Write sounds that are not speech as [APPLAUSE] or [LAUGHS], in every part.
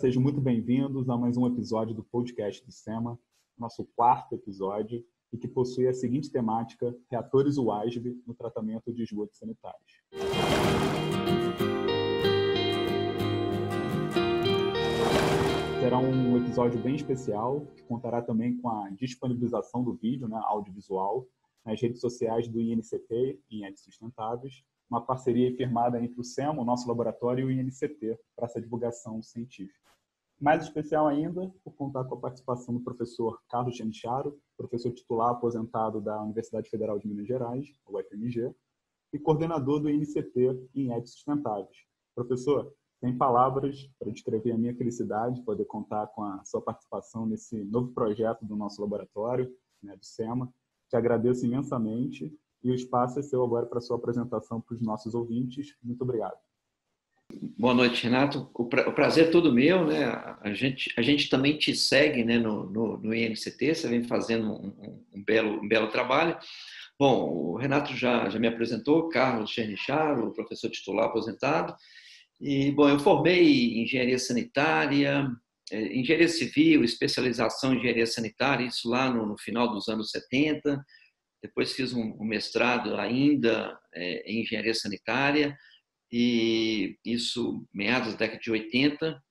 Sejam muito bem-vindos a mais um episódio do podcast do SEMA, nosso quarto episódio, e que possui a seguinte temática: reatores UASB no tratamento de esgotos sanitários. Será um episódio bem especial, que contará também com a disponibilização do vídeo, né, audiovisual, nas redes sociais do INCT, em Sustentáveis, uma parceria firmada entre o SEMA, o nosso laboratório, e o INCT, para essa divulgação científica. Mais especial ainda, por contar com a participação do professor Carlos Genicharo, professor titular aposentado da Universidade Federal de Minas Gerais, UFMG, e coordenador do INCT em Éticos Sustentáveis. Professor, tem palavras para descrever a minha felicidade poder contar com a sua participação nesse novo projeto do nosso laboratório, né, do SEMA. Te agradeço imensamente e o espaço é seu agora para a sua apresentação para os nossos ouvintes. Muito obrigado. Boa noite, Renato. O, pra, o prazer é todo meu, né? A gente, a gente também te segue né, no, no, no INCT, você vem fazendo um, um, belo, um belo trabalho. Bom, o Renato já, já me apresentou, Carlos Chernicharo, professor titular aposentado. E, bom, eu formei em engenharia sanitária, é, engenharia civil, especialização em engenharia sanitária, isso lá no, no final dos anos 70. Depois fiz um, um mestrado ainda é, em engenharia sanitária e isso meados da década de 80,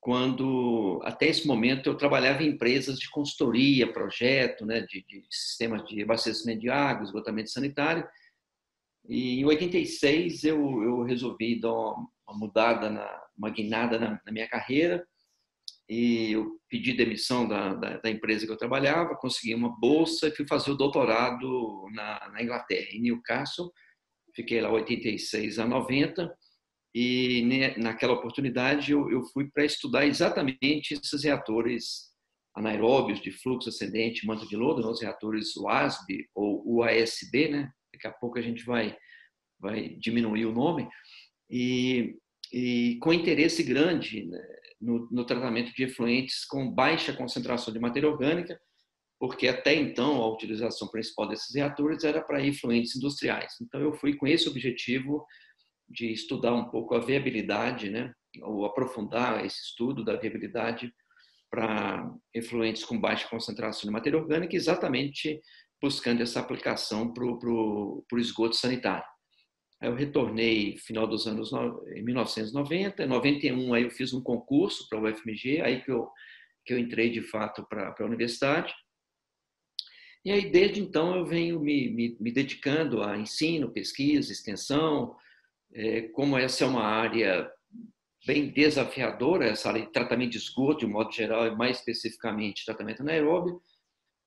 quando até esse momento eu trabalhava em empresas de consultoria, projeto, né, de, de sistemas de abastecimento de água, esgotamento sanitário. E em 86 eu, eu resolvi dar uma, mudada, na, uma guinada na, na, minha carreira e eu pedi demissão da, da, da, empresa que eu trabalhava, consegui uma bolsa e fui fazer o doutorado na, na Inglaterra, em Newcastle, fiquei lá 86 a 90 e naquela oportunidade eu, eu fui para estudar exatamente esses reatores anaeróbios de fluxo ascendente, manto de lodo, né, os reatores UASB ou UASB, né? Daqui a pouco a gente vai vai diminuir o nome e, e com interesse grande né, no, no tratamento de efluentes com baixa concentração de matéria orgânica porque até então a utilização principal desses reatores era para efluentes industriais. Então eu fui com esse objetivo de estudar um pouco a viabilidade, né, ou aprofundar esse estudo da viabilidade para efluentes com baixa concentração de matéria orgânica, exatamente buscando essa aplicação para o esgoto sanitário. Aí eu retornei final dos anos em 1990, em 91 aí eu fiz um concurso para o UFMG, aí que eu que eu entrei de fato para a universidade e aí, desde então, eu venho me, me, me dedicando a ensino, pesquisa, extensão. É, como essa é uma área bem desafiadora, essa área de tratamento de esgoto, de modo geral, e mais especificamente tratamento anaeróbio,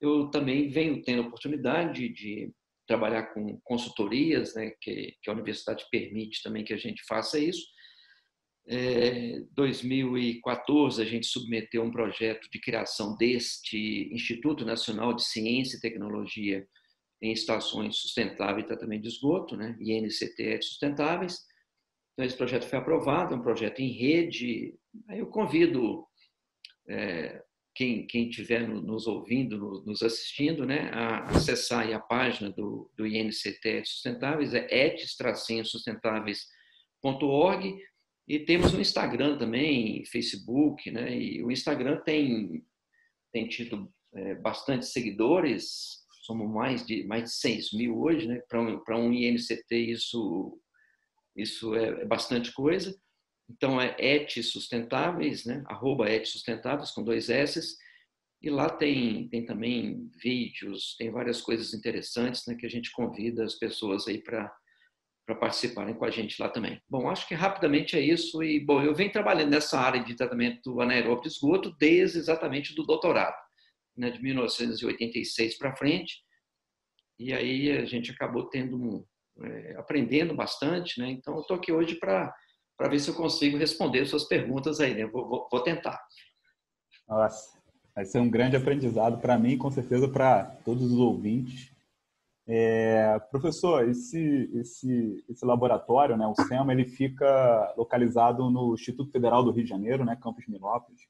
eu também venho tendo a oportunidade de trabalhar com consultorias, né, que, que a universidade permite também que a gente faça isso, é, 2014, a gente submeteu um projeto de criação deste Instituto Nacional de Ciência e Tecnologia em Estações Sustentáveis e Tratamento de Esgoto, né, INCT Sustentáveis. Então, esse projeto foi aprovado, é um projeto em rede. Eu convido é, quem, estiver nos ouvindo, nos assistindo, né, a acessar a página do, do INCT Sustentáveis, é etes-sustentáveis.org e temos o Instagram também, Facebook, né? E o Instagram tem, tem tido é, bastante seguidores, somos mais de, mais de 6 mil hoje, né? Para um, um INCT isso, isso é, é bastante coisa. Então é et sustentáveis, né? Arroba et sustentáveis com dois S. E lá tem, tem também vídeos, tem várias coisas interessantes, né? Que a gente convida as pessoas aí para para participarem com a gente lá também. Bom, acho que rapidamente é isso. E, bom, eu venho trabalhando nessa área de tratamento anaeróbio de esgoto desde exatamente do doutorado, né, de 1986 para frente. E aí a gente acabou tendo um, é, aprendendo bastante, né? Então, eu estou aqui hoje para ver se eu consigo responder suas perguntas aí, né? Vou, vou, vou tentar. Nossa, vai ser um grande aprendizado para mim, com certeza para todos os ouvintes. É, professor, esse, esse, esse laboratório, né, o SEMA, ele fica localizado no Instituto Federal do Rio de Janeiro, né, Campos Minópolis,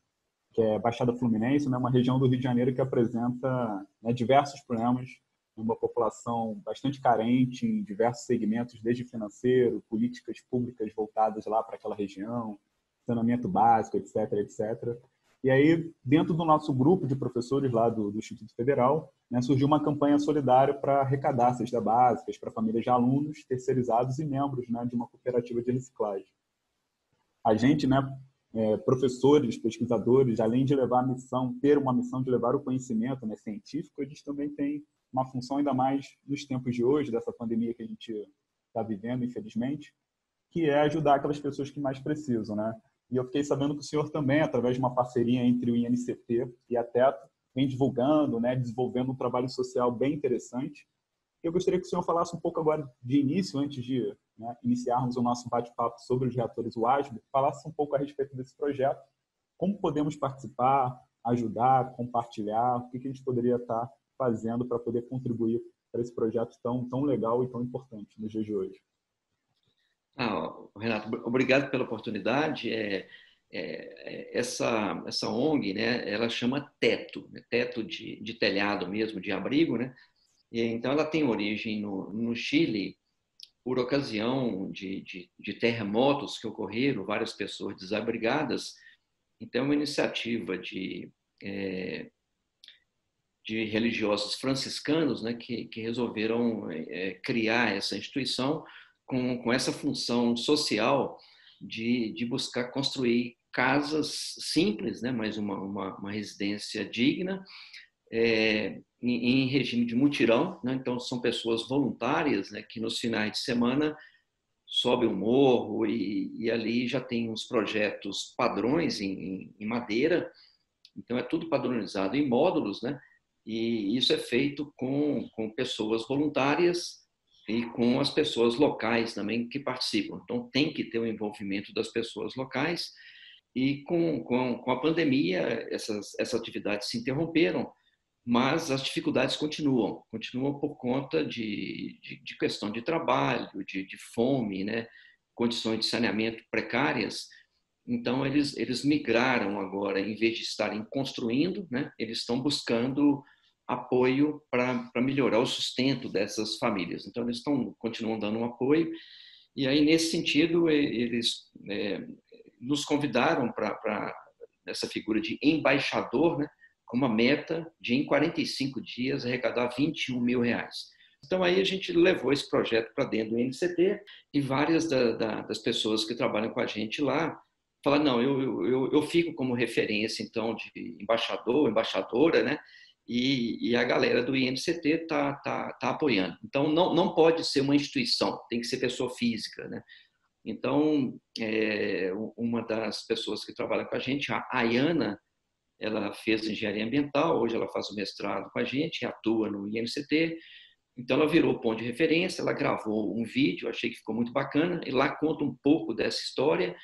que é Baixada Fluminense, né, uma região do Rio de Janeiro que apresenta né, diversos problemas, uma população bastante carente em diversos segmentos, desde financeiro, políticas públicas voltadas lá para aquela região, saneamento básico, etc, etc. E aí, dentro do nosso grupo de professores lá do, do Instituto Federal, né, surgiu uma campanha solidária para arrecadar cestas básicas para famílias de alunos terceirizados e membros né, de uma cooperativa de reciclagem. A gente, né, é, professores, pesquisadores, além de levar a missão, ter uma missão de levar o conhecimento né, científico, gente também tem uma função ainda mais nos tempos de hoje, dessa pandemia que a gente está vivendo, infelizmente, que é ajudar aquelas pessoas que mais precisam, né? E eu fiquei sabendo que o senhor também, através de uma parceria entre o INCT e a Teto, vem divulgando, né, desenvolvendo um trabalho social bem interessante. Eu gostaria que o senhor falasse um pouco agora de início, antes de né, iniciarmos o nosso bate-papo sobre os reatores WASB, falasse um pouco a respeito desse projeto, como podemos participar, ajudar, compartilhar, o que, que a gente poderia estar fazendo para poder contribuir para esse projeto tão, tão legal e tão importante nos dias de hoje. Ah, Renato, obrigado pela oportunidade. É, é, é, essa, essa ONG, né, ela chama teto, né, teto de, de telhado mesmo, de abrigo, né? E, então ela tem origem no, no Chile por ocasião de, de, de, terremotos que ocorreram, várias pessoas desabrigadas. Então, é uma iniciativa de, é, de religiosos franciscanos né, que, que resolveram é, criar essa instituição com, com essa função social de, de buscar construir casas simples, né, mas uma, uma, uma residência digna, é, em, em, regime de mutirão. Né, então, são pessoas voluntárias né, que nos finais de semana sobem o morro e, e ali já tem uns projetos padrões em, em, madeira. Então, é tudo padronizado em módulos, né? E isso é feito com, com pessoas voluntárias e com as pessoas locais também que participam. Então, tem que ter o envolvimento das pessoas locais. E com, com, com a pandemia, essas, essas atividades se interromperam, mas as dificuldades continuam continuam por conta de, de, de questão de trabalho, de, de fome, né? condições de saneamento precárias. Então, eles, eles migraram agora, em vez de estarem construindo, né? eles estão buscando apoio para melhorar o sustento dessas famílias. Então, eles estão continuam dando um apoio. E aí, nesse sentido, eles é, nos convidaram para essa figura de embaixador, né, com uma meta de, em 45 dias, arrecadar 21 mil reais. Então, aí a gente levou esse projeto para dentro do NCT e várias da, da, das pessoas que trabalham com a gente lá falaram, não, eu, eu, eu fico como referência, então, de embaixador, embaixadora, né? E, e a galera do INCT está tá, tá apoiando. Então, não, não pode ser uma instituição, tem que ser pessoa física. Né? Então, é, uma das pessoas que trabalha com a gente, a Ayana, ela fez engenharia ambiental, hoje ela faz o mestrado com a gente, atua no INCT. Então, ela virou ponto de referência, ela gravou um vídeo, achei que ficou muito bacana, e lá conta um pouco dessa história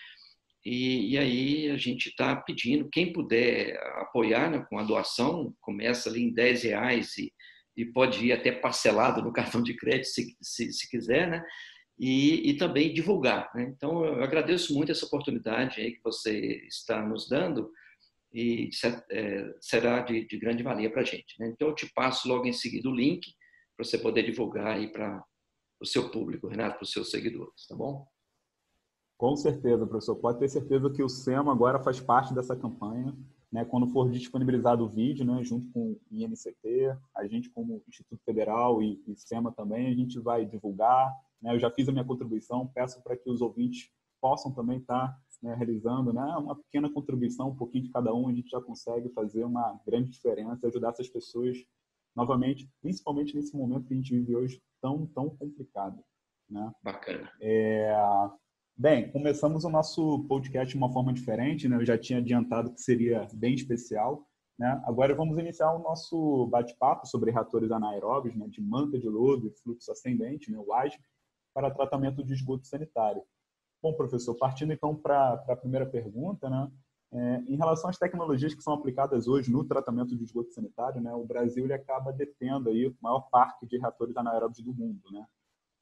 e, e, aí a gente está pedindo, quem puder apoiar né, com a doação, começa ali em 10 reais e, e pode ir até parcelado no [LAUGHS] cartão de crédito se, se, se quiser, né? E, e, também divulgar. Né? Então, eu agradeço muito essa oportunidade aí que você está nos dando e é, será de, de grande valia para a gente. Né? Então, eu te passo logo em seguida o link para você poder divulgar aí para o seu público, Renato, para os seus seguidores, tá bom? Com certeza, professor. Pode ter certeza que o SEMA agora faz parte dessa campanha. Né? Quando for disponibilizado o vídeo, né, junto com o INCT, a gente, como Instituto Federal e, e SEMA também, a gente vai divulgar. Né? Eu já fiz a minha contribuição, peço para que os ouvintes possam também estar né, realizando né, uma pequena contribuição, um pouquinho de cada um, a gente já consegue fazer uma grande diferença, ajudar essas pessoas novamente, principalmente nesse momento que a gente vive hoje tão, tão complicado. Né? Bacana. É, Bem, começamos o nosso podcast de uma forma diferente, né? Eu já tinha adiantado que seria bem especial, né? Agora vamos iniciar o nosso bate-papo sobre reatores anaeróbios, né? De manta de lodo e fluxo ascendente, né? O ASP, para tratamento de esgoto sanitário. Bom, professor, partindo então para a primeira pergunta, né? É, em relação às tecnologias que são aplicadas hoje no tratamento de esgoto sanitário, né? O Brasil ele acaba detendo aí o maior parque de reatores anaeróbios do mundo, né?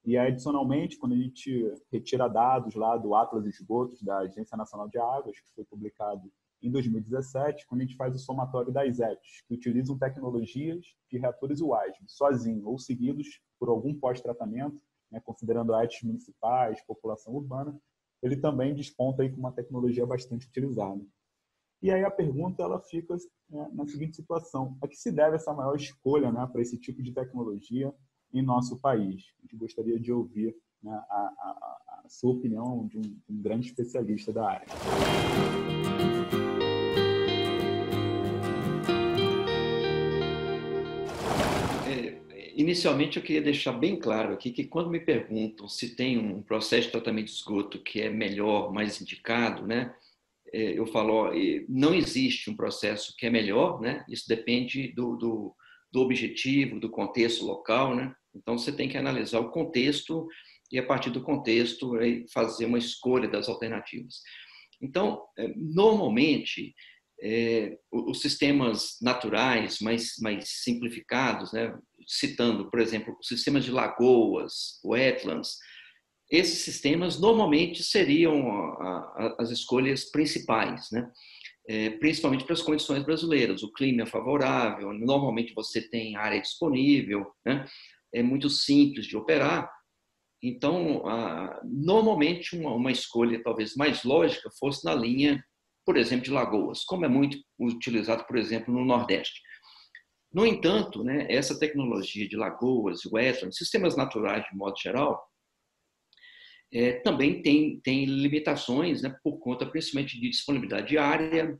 E adicionalmente, quando a gente retira dados lá do Atlas de Esgotos da Agência Nacional de Águas, que foi publicado em 2017, quando a gente faz o somatório das ETs, que utilizam tecnologias de reatores UASB, sozinhos ou seguidos por algum pós-tratamento, né, considerando ETs municipais, população urbana, ele também desponta aí com uma tecnologia bastante utilizada. E aí a pergunta ela fica né, na seguinte situação: a que se deve essa maior escolha né, para esse tipo de tecnologia em nosso país? A gente gostaria de ouvir né, a, a, a, sua opinião de um, um grande especialista da área. Inicialmente, eu queria deixar bem claro aqui que quando me perguntam se tem um processo de tratamento de esgoto que é melhor, mais indicado, né, é, eu falo, não existe um processo que é melhor, né, isso depende do, do, do objetivo, do contexto local, né, então você tem que analisar o contexto e, a partir do contexto, fazer uma escolha das alternativas. Então, é, normalmente, é, os sistemas naturais mais, mais simplificados, né? citando, por exemplo, sistemas de lagoas, wetlands, esses sistemas normalmente seriam a, a, as escolhas principais, né? É, principalmente para as condições brasileiras. O clima é favorável, normalmente você tem área disponível, né? é muito simples de operar. Então, a, normalmente, uma, uma escolha talvez mais lógica fosse na linha por exemplo, de lagoas, como é muito utilizado, por exemplo, no Nordeste. No entanto, né, essa tecnologia de lagoas, wetlands, sistemas naturais de modo geral, é, também tem, tem limitações né, por conta principalmente de disponibilidade de área,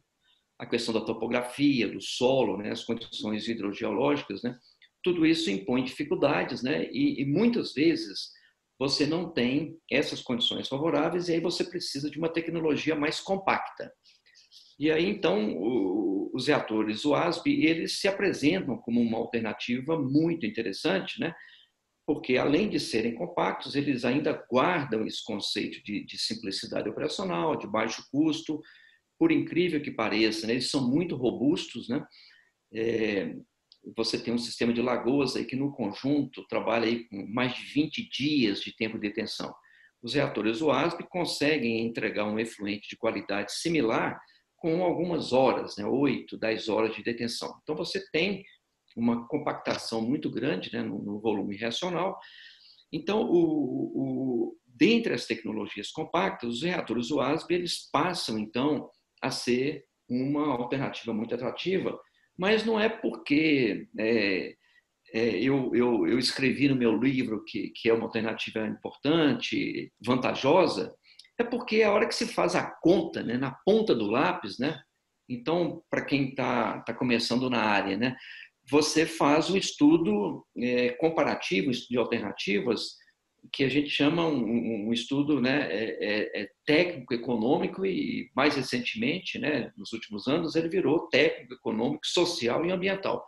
a questão da topografia, do solo, né, as condições hidrogeológicas, né, tudo isso impõe dificuldades, né, e, e muitas vezes você não tem essas condições favoráveis e aí você precisa de uma tecnologia mais compacta. E aí, então, os reatores UASB, eles se apresentam como uma alternativa muito interessante, né? Porque além de serem compactos, eles ainda guardam esse conceito de, de simplicidade operacional, de baixo custo, por incrível que pareça, né? eles são muito robustos, né? É, você tem um sistema de lagoas aí que no conjunto trabalha aí com mais de 20 dias de tempo de detenção. Os reatores UASB conseguem entregar um efluente de qualidade similar com algumas horas, né, 8, 10 horas de detenção. Então, você tem uma compactação muito grande né, no, no volume reacional. Então, o, o, dentre as tecnologias compactas, os reatores UASB eles passam, então, a ser uma alternativa muito atrativa, mas não é porque é, é, eu, eu, eu, escrevi no meu livro que, que é uma alternativa importante, vantajosa, é porque a hora que se faz a conta, né, na ponta do lápis, né, então, para quem está tá começando na área, né, você faz um estudo é, comparativo, de alternativas, que a gente chama um, um estudo né, é, é, é técnico econômico e mais recentemente, né, nos últimos anos, ele virou técnico econômico, social e ambiental.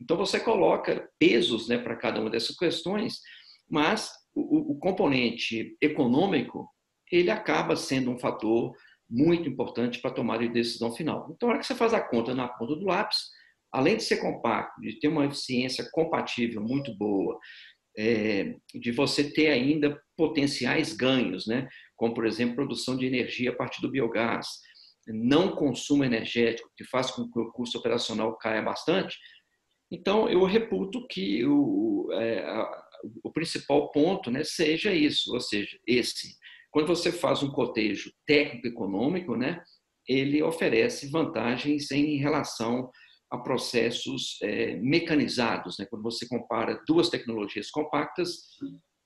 Então você coloca pesos né, para cada uma dessas questões, mas o, o componente econômico ele acaba sendo um fator muito importante para a tomada de decisão final. Então, na hora que você faz a conta na ponta do lápis, além de ser compacto, de ter uma eficiência compatível muito boa, é, de você ter ainda potenciais ganhos, né? como, por exemplo, produção de energia a partir do biogás, não consumo energético, que faz com que o custo operacional caia bastante. Então, eu reputo que o, é, a, o principal ponto né, seja isso, ou seja, esse quando você faz um cotejo técnico-econômico, né, ele oferece vantagens em relação a processos é, mecanizados. Né? Quando você compara duas tecnologias compactas,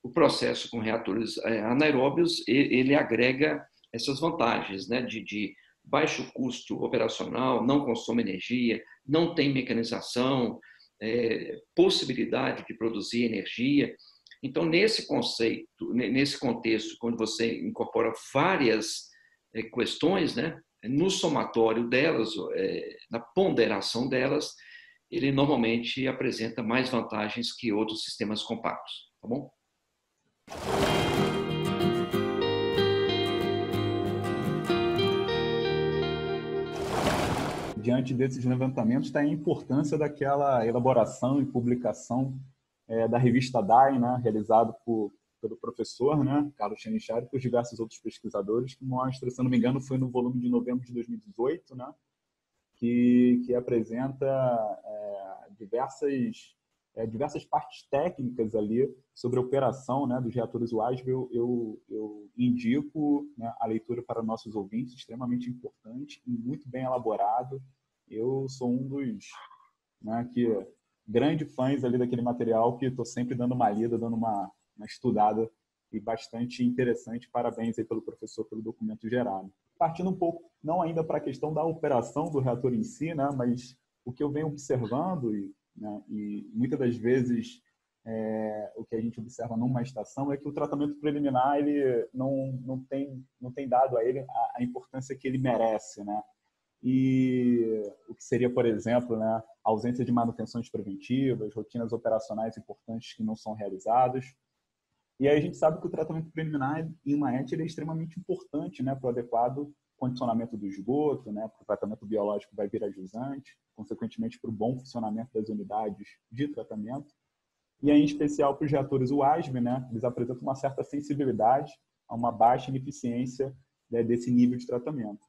o processo com reatores é, anaeróbios ele agrega essas vantagens né? de, de baixo custo operacional, não consome energia, não tem mecanização, é, possibilidade de produzir energia. Então, nesse conceito, nesse contexto, quando você incorpora várias eh, questões, né, no somatório delas, eh, na ponderação delas, ele normalmente apresenta mais vantagens que outros sistemas compactos, tá bom? Diante desses levantamentos está a importância daquela elaboração e publicação é, da revista DAI, né, por, pelo professor né, Carlos Chanichari e por diversos outros pesquisadores, que mostra, se não me engano, foi no volume de novembro de 2018, né, que, que apresenta é, diversas é, diversas partes técnicas ali sobre a operação né, dos reatores WASB, eu, eu, eu indico né, a leitura para nossos ouvintes, extremamente importante e muito bem elaborado. Eu sou um dos né, que grande fãs ali daquele material que estou sempre dando uma lida, dando uma, uma estudada e bastante interessante. Parabéns aí pelo professor pelo documento gerado. Partindo um pouco, não ainda para a questão da operação do reator em si, né, mas o que eu venho observando e, né, e muitas das vezes é, o que a gente observa numa estação é que o tratamento preliminar ele não, não, tem, não tem dado a ele a, a importância que ele merece, né? E o que seria, por exemplo, né, ausência de manutenções preventivas, rotinas operacionais importantes que não são realizadas. E aí a gente sabe que o tratamento preliminar em uma ET é extremamente importante né, para o adequado condicionamento do esgoto, né, para o tratamento biológico vai virar jusante, consequentemente para o bom funcionamento das unidades de tratamento. E aí, em especial para os reatores UASB, né, eles apresentam uma certa sensibilidade a uma baixa ineficiência né, desse nível de tratamento.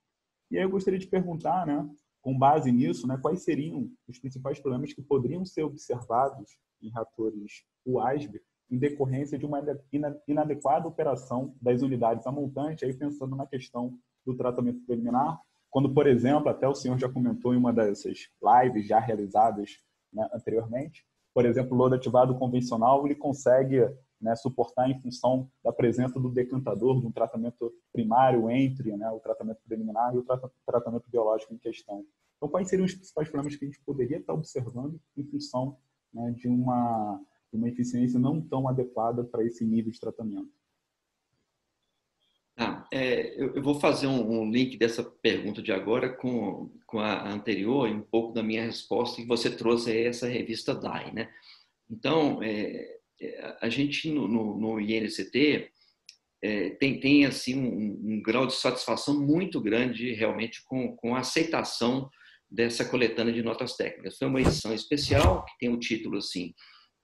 E aí eu gostaria de perguntar, né, com base nisso, né, quais seriam os principais problemas que poderiam ser observados em reatores UASB em decorrência de uma inadequada operação das unidades a montante, aí pensando na questão do tratamento preliminar, quando, por exemplo, até o senhor já comentou em uma dessas lives já realizadas né, anteriormente, por exemplo, o lodo ativado convencional ele consegue né, suportar em função da presença do decantador de um tratamento primário entre né, o tratamento preliminar e o tra tratamento biológico em questão. Então, quais seriam os principais problemas que a gente poderia estar observando em função né, de uma uma eficiência não tão adequada para esse nível de tratamento. Ah, é, eu, eu, vou fazer um, um, link dessa pergunta de agora com, com a anterior e um pouco da minha resposta que você trouxe aí essa revista DAI, né? Então, é, é, a gente no, no, no INCT é, tem, tem assim um, um, grau de satisfação muito grande realmente com, com a aceitação dessa coletânea de notas técnicas. Foi uma edição especial que tem o título assim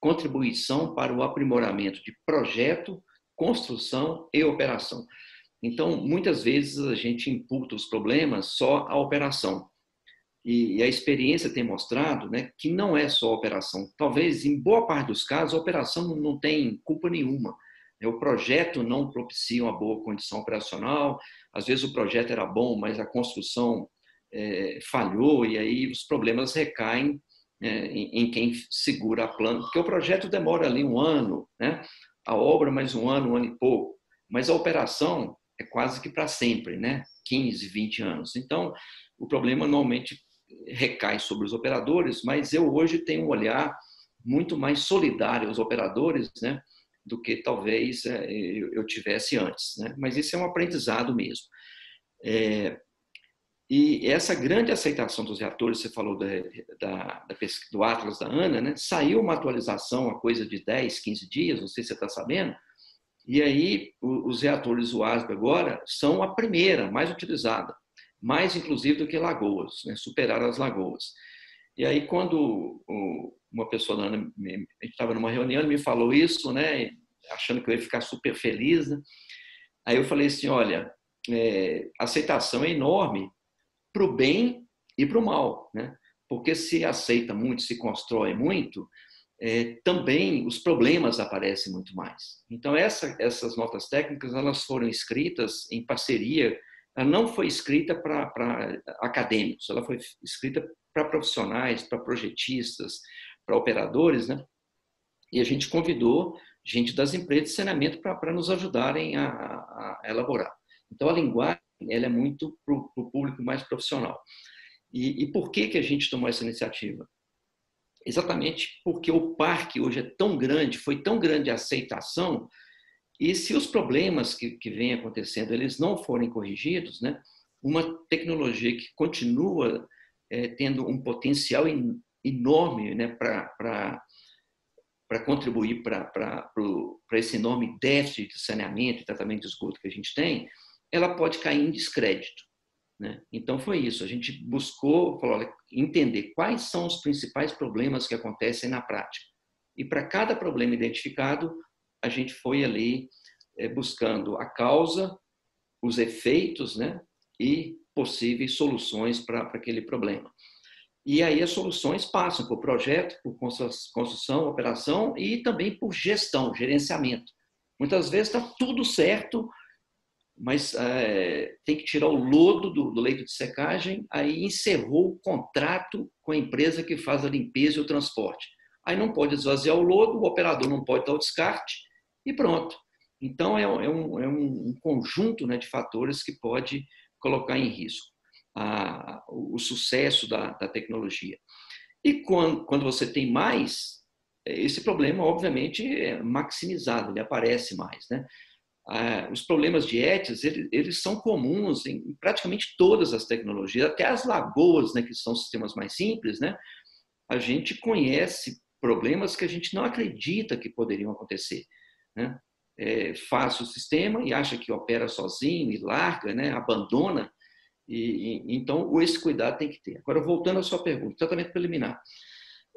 contribuição para o aprimoramento de projeto, construção e operação. Então, muitas vezes a gente imputa os problemas só à operação. E a experiência tem mostrado né, que não é só a operação. Talvez, em boa parte dos casos, a operação não tem culpa nenhuma. O projeto não propicia uma boa condição operacional. Às vezes o projeto era bom, mas a construção é, falhou e aí os problemas recaem é, em, quem segura a planta, porque o projeto demora ali um ano, né? a obra mais um ano, um ano e pouco, mas a operação é quase que para sempre, né? 15, 20 anos. Então, o problema normalmente recai sobre os operadores, mas eu hoje tenho um olhar muito mais solidário aos operadores, né? Do que talvez é, eu tivesse antes, né? Mas isso é um aprendizado mesmo. É, e essa grande aceitação dos reatores, você falou da, da, da do Atlas da ANA, né? saiu uma atualização há coisa de 10, 15 dias, não sei se você está sabendo, e aí os reatores UASB agora são a primeira, mais utilizada, mais inclusive do que Lagoas, né? superaram as Lagoas. E aí quando uma pessoa da ANA, a gente estava numa reunião, me falou isso, né? achando que eu ia ficar super feliz, né? aí eu falei assim, olha, é, a aceitação é enorme, para o bem e para o mal, né? Porque se aceita muito, se constrói muito, é, também os problemas aparecem muito mais. Então essa, essas notas técnicas elas foram escritas em parceria. Ela não foi escrita para acadêmicos, ela foi escrita para profissionais, para projetistas, para operadores, né? E a gente convidou gente das empresas de saneamento para nos ajudarem a, a, elaborar. Então a linguagem ela é muito para o público mais profissional. E, e, por que, que a gente tomou essa iniciativa? Exatamente porque o parque hoje é tão grande, foi tão grande a aceitação, e se os problemas que, que vêm acontecendo eles não forem corrigidos, né, uma tecnologia que continua é, tendo um potencial in, enorme né, para contribuir para esse enorme déficit de saneamento e tratamento de esgoto que a gente tem, ela pode cair em descrédito. Né? Então foi isso, a gente buscou falou, olha, entender quais são os principais problemas que acontecem na prática. E para cada problema identificado, a gente foi ali é, buscando a causa, os efeitos né? e possíveis soluções para aquele problema. E aí as soluções passam por projeto, por construção, operação e também por gestão, gerenciamento. Muitas vezes está tudo certo, mas é, tem que tirar o lodo do, do, leito de secagem, aí encerrou o contrato com a empresa que faz a limpeza e o transporte. Aí não pode esvaziar o lodo, o operador não pode dar o descarte e pronto. Então é, é, um, é um, conjunto né, de fatores que pode colocar em risco a, o sucesso da, da tecnologia. E quando, quando você tem mais, esse problema, obviamente, é maximizado, ele aparece mais. Né? Ah, os problemas de ETS, eles, eles, são comuns em praticamente todas as tecnologias, até as lagoas, né, que são sistemas mais simples, né? a gente conhece problemas que a gente não acredita que poderiam acontecer. Né? É, faz o sistema e acha que opera sozinho e larga, né? abandona, e, e, então, esse cuidado tem que ter. Agora, voltando à sua pergunta, tratamento preliminar.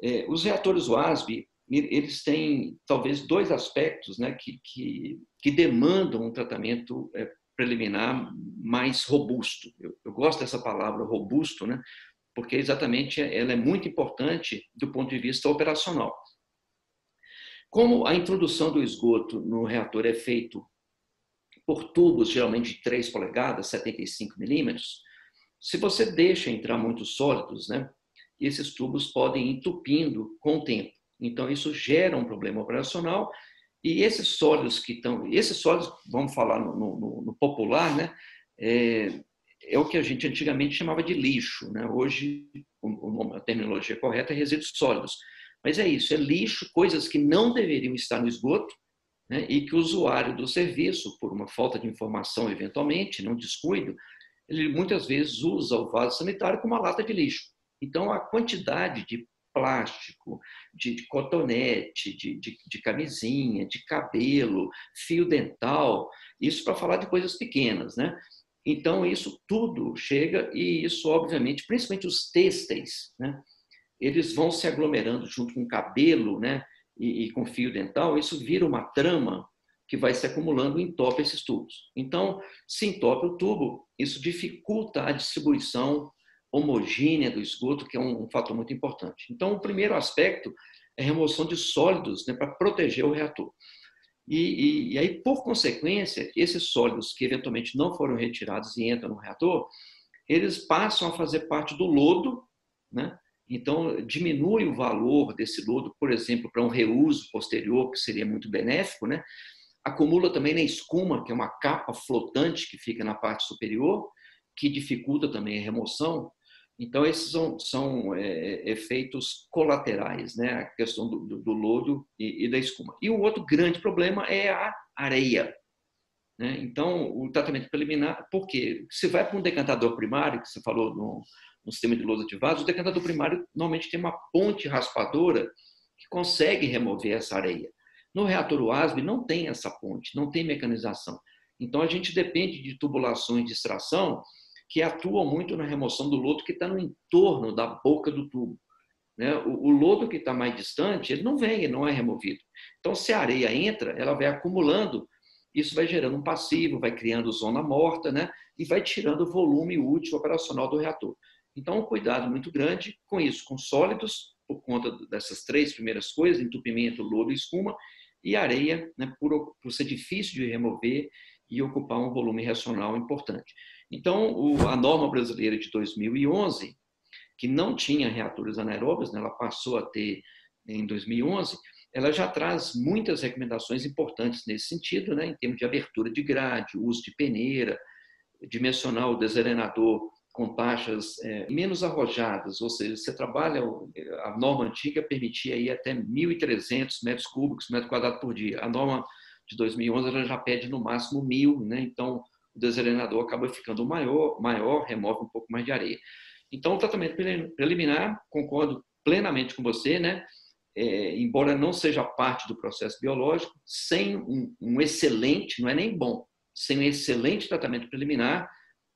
É, os reatores WASB, eles têm talvez dois aspectos né, que, que, que demandam um tratamento é, preliminar mais robusto. Eu, eu, gosto dessa palavra robusto, né, porque exatamente ela é muito importante do ponto de vista operacional. Como a introdução do esgoto no reator é feito por tubos geralmente de 3 polegadas, 75 milímetros, se você deixa entrar muitos sólidos, né, esses tubos podem ir entupindo com o tempo. Então, isso gera um problema operacional e esses sólidos que estão... Esses sólidos, vamos falar no, no, no popular, né, é, é, o que a gente antigamente chamava de lixo. Né? Hoje, a terminologia correta é resíduos sólidos. Mas é isso, é lixo, coisas que não deveriam estar no esgoto, né, e que o usuário do serviço, por uma falta de informação eventualmente, não descuido, ele muitas vezes usa o vaso sanitário como uma lata de lixo. Então, a quantidade de plástico, de, de cotonete, de, de, de, camisinha, de cabelo, fio dental, isso para falar de coisas pequenas, né? Então, isso tudo chega e isso, obviamente, principalmente os têxteis, né? Eles vão se aglomerando junto com cabelo, né? e, e com fio dental, isso vira uma trama que vai se acumulando e entope esses tubos. Então, se entope o tubo, isso dificulta a distribuição homogênea do esgoto, que é um, um fator muito importante. Então, o primeiro aspecto é a remoção de sólidos né, para proteger o reator. E, e, e, aí, por consequência, esses sólidos que eventualmente não foram retirados e entram no reator, eles passam a fazer parte do lodo, né, então, diminui o valor desse lodo, por exemplo, para um reuso posterior, que seria muito benéfico, né? Acumula também na escuma, que é uma capa flotante que fica na parte superior, que dificulta também a remoção. Então, esses são, são é, efeitos colaterais, né? A questão do, do, do lodo e, e, da escuma. E o outro grande problema é a areia. Né? Então, o tratamento preliminar, por quê? Se vai para um decantador primário, que você falou no, no sistema de lousa de vaso, o decantador primário normalmente tem uma ponte raspadora que consegue remover essa areia. No reator UASB não tem essa ponte, não tem mecanização. Então a gente depende de tubulações de extração que atuam muito na remoção do lodo que está no entorno da boca do tubo. Né? O, o lodo que está mais distante, ele não vem, ele não é removido. Então, se a areia entra, ela vai acumulando, isso vai gerando um passivo, vai criando zona morta, né? e vai tirando o volume útil operacional do reator. Então, um cuidado muito grande com isso, com sólidos, por conta dessas três primeiras coisas, entupimento, lodo e espuma, e areia, né, por, por ser difícil de remover e ocupar um volume racional importante. Então, o, a norma brasileira de 2011, que não tinha reatores anaeróbios, né, ela passou a ter em 2011, ela já traz muitas recomendações importantes nesse sentido, né, em termos de abertura de grade, uso de peneira, dimensionar o desarenador com taxas é, menos arrojadas, ou seja, você trabalha, a norma antiga permitia aí até 1.300 metros cúbicos, metro quadrado por dia. A norma de 2011 ela já pede no máximo 1.000, né? então o desarenador acaba ficando maior, maior, remove um pouco mais de areia. Então, o tratamento preliminar, concordo plenamente com você, né? É, embora não seja parte do processo biológico, sem um, um excelente, não é nem bom, sem um excelente tratamento preliminar,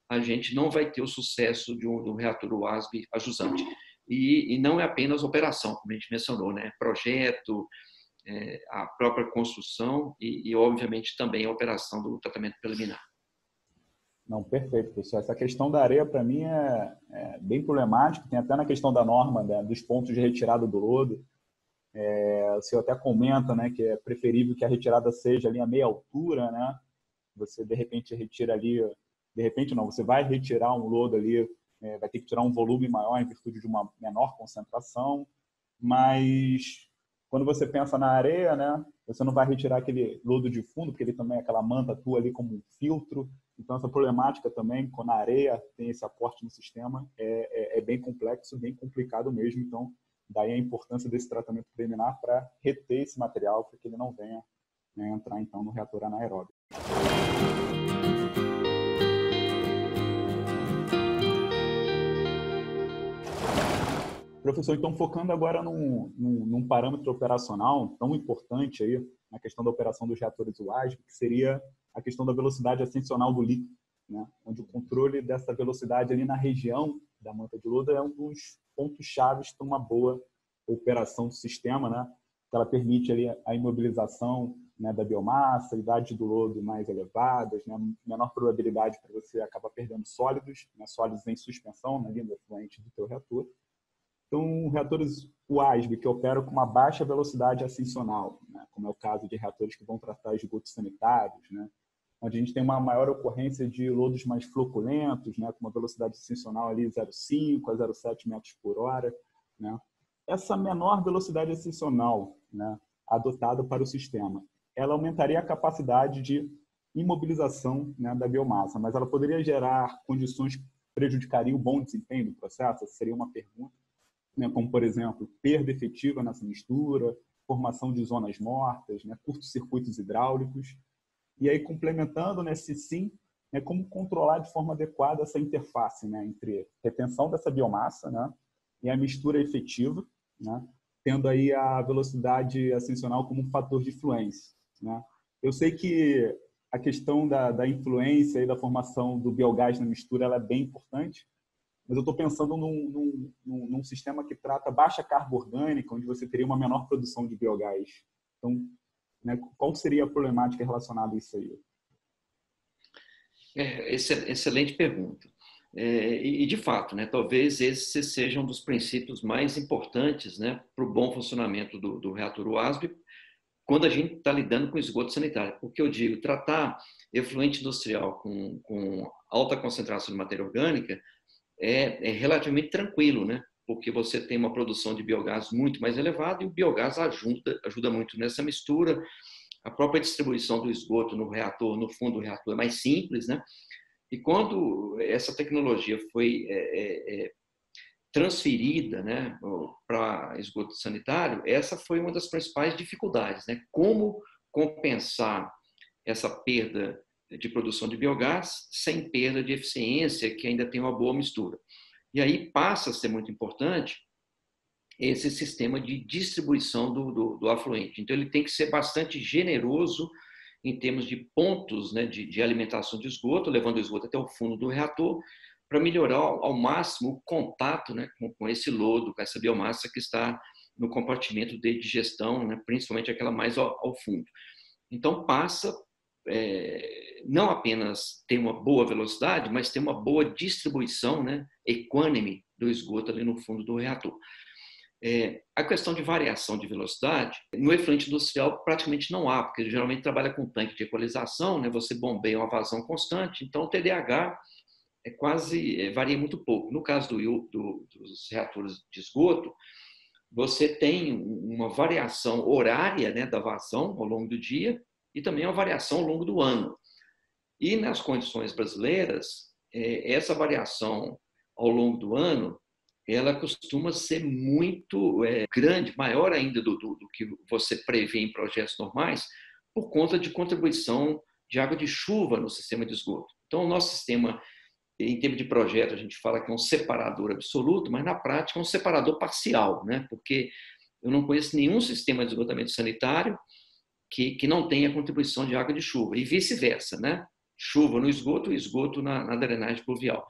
a gente não vai ter o sucesso de um, de um reator WASB ajusante. E, e, não é apenas operação, como a gente mencionou, né? projeto, é, a própria construção e, e, obviamente, também a operação do tratamento preliminar. Não, perfeito, professor. Essa questão da areia, para mim, é, é, bem problemática. Tem até na questão da norma né, dos pontos de retirada do lodo. É, o senhor até comenta né, que é preferível que a retirada seja ali a meia altura, né? Você, de repente, retira ali... De repente, não. Você vai retirar um lodo ali, é, vai ter que tirar um volume maior em virtude de uma menor concentração. Mas, quando você pensa na areia, né? Você não vai retirar aquele lodo de fundo, porque ele também, aquela manta atua ali como um filtro então, essa problemática também, quando a areia tem esse aporte no sistema, é, é, é bem complexo, bem complicado mesmo. Então, daí a importância desse tratamento preliminar para reter esse material, para que ele não venha né, entrar então no reator anaeróbico. Professor, então focando agora num, num, num, parâmetro operacional tão importante aí, na questão da operação dos reatores UASB, que seria a questão da velocidade ascensional do líquido, né? onde o controle dessa velocidade ali na região da manta de lodo é um dos pontos chaves para uma boa operação do sistema, né? que ela permite ali a imobilização né, da biomassa, idade do lodo mais elevadas, né, menor probabilidade para você acabar perdendo sólidos, né, sólidos em suspensão na linha fluente do teu reator. Então, reatores UASB que operam com uma baixa velocidade ascensional, né, como é o caso de reatores que vão tratar esgotos sanitários, né, onde a gente tem uma maior ocorrência de lodos mais floculentos, né, com uma velocidade ascensional ali 0,5 a 0,7 metros por hora. Né. Essa menor velocidade ascensional né, adotada para o sistema, ela aumentaria a capacidade de imobilização né, da biomassa, mas ela poderia gerar condições que prejudicariam o bom desempenho do processo? Essa seria uma pergunta. Né, como, por exemplo, perda efetiva nessa mistura, formação de zonas mortas, né, curtos-circuitos hidráulicos. E aí, complementando nesse sim, né, como controlar de forma adequada essa interface né, entre retenção dessa biomassa né, e a mistura efetiva, né, tendo aí a velocidade ascensional como um fator de influência. Né. Eu sei que a questão da, da influência e da formação do biogás na mistura ela é bem importante, mas eu estou pensando num, num, num, sistema que trata baixa carga orgânica, onde você teria uma menor produção de biogás. Então, né? Qual seria a problemática relacionada a isso aí? É, excelente pergunta. É, e, de fato, né, talvez esse seja um dos princípios mais importantes né, para o bom funcionamento do, do reator UASB quando a gente está lidando com esgoto sanitário. Porque eu digo, tratar efluente industrial com, com alta concentração de matéria orgânica é, é relativamente tranquilo, né? porque você tem uma produção de biogás muito mais elevada e o biogás ajuda, ajuda muito nessa mistura. A própria distribuição do esgoto no reator, no fundo do reator, é mais simples, né? E quando essa tecnologia foi é, é, é transferida né, para esgoto sanitário, essa foi uma das principais dificuldades, né? Como compensar essa perda de produção de biogás sem perda de eficiência, que ainda tem uma boa mistura. E aí passa a ser muito importante esse sistema de distribuição do, do, do afluente. Então, ele tem que ser bastante generoso em termos de pontos né, de, de, alimentação de esgoto, levando o esgoto até o fundo do reator, para melhorar ao, máximo o contato né, com, com, esse lodo, com essa biomassa que está no compartimento de digestão, né, principalmente aquela mais ao, ao fundo. Então, passa é, não apenas ter uma boa velocidade, mas ter uma boa distribuição né, equânime do esgoto ali no fundo do reator. É, a questão de variação de velocidade, no efluente industrial praticamente não há, porque geralmente trabalha com tanque de equalização, né, você bombeia uma vazão constante, então o TDAH é quase, é, varia muito pouco. No caso do, do, dos reatores de esgoto, você tem uma variação horária né, da vazão ao longo do dia, e também uma variação ao longo do ano. E nas condições brasileiras, é, essa variação ao longo do ano, ela costuma ser muito é, grande, maior ainda do, do, do, que você prevê em projetos normais, por conta de contribuição de água de chuva no sistema de esgoto. Então, o nosso sistema, em termos de projeto, a gente fala que é um separador absoluto, mas na prática é um separador parcial, né? porque eu não conheço nenhum sistema de esgotamento sanitário que, que não tem a contribuição de água de chuva, e vice-versa, né? Chuva no esgoto esgoto na, na drenagem pluvial.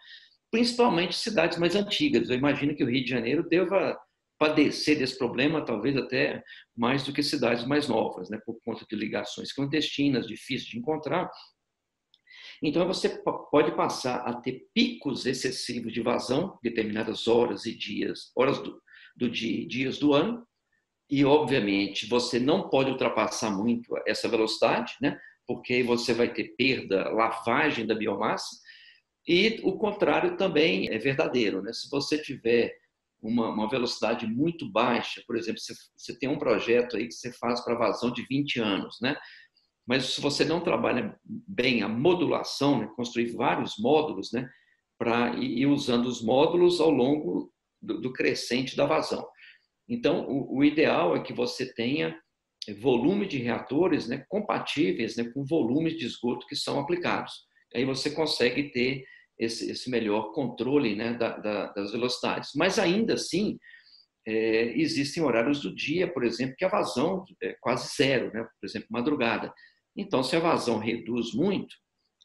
Principalmente cidades mais antigas. Eu imagino que o Rio de Janeiro deva padecer desse problema, talvez até mais do que cidades mais novas, né? por conta de ligações clandestinas, difíceis de encontrar. Então, você pode passar a ter picos excessivos de vazão, determinadas horas e dias, horas do, do dia, dias do ano, e, obviamente, você não pode ultrapassar muito essa velocidade, né? porque você vai ter perda, lavagem da biomassa, e o contrário também é verdadeiro. Né? Se você tiver uma, uma velocidade muito baixa, por exemplo, você, você tem um projeto aí que você faz para vazão de 20 anos, né? mas se você não trabalha bem a modulação, né? construir vários módulos, né? para ir usando os módulos ao longo do, do crescente da vazão. Então, o, o, ideal é que você tenha volume de reatores né, compatíveis né, com volumes de esgoto que são aplicados. Aí você consegue ter esse, esse melhor controle né, da, da, das velocidades. Mas ainda assim, é, existem horários do dia, por exemplo, que a vazão é quase zero, né? por exemplo, madrugada. Então, se a vazão reduz muito,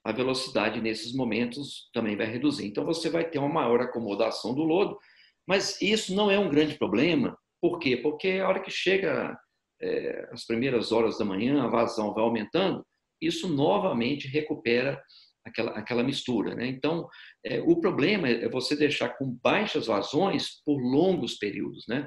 a velocidade nesses momentos também vai reduzir. Então, você vai ter uma maior acomodação do lodo, mas isso não é um grande problema. Por quê? Porque a hora que chega é, as primeiras horas da manhã, a vazão vai aumentando, isso novamente recupera aquela, aquela mistura. Né? Então, é, o problema é você deixar com baixas vazões por longos períodos. Né?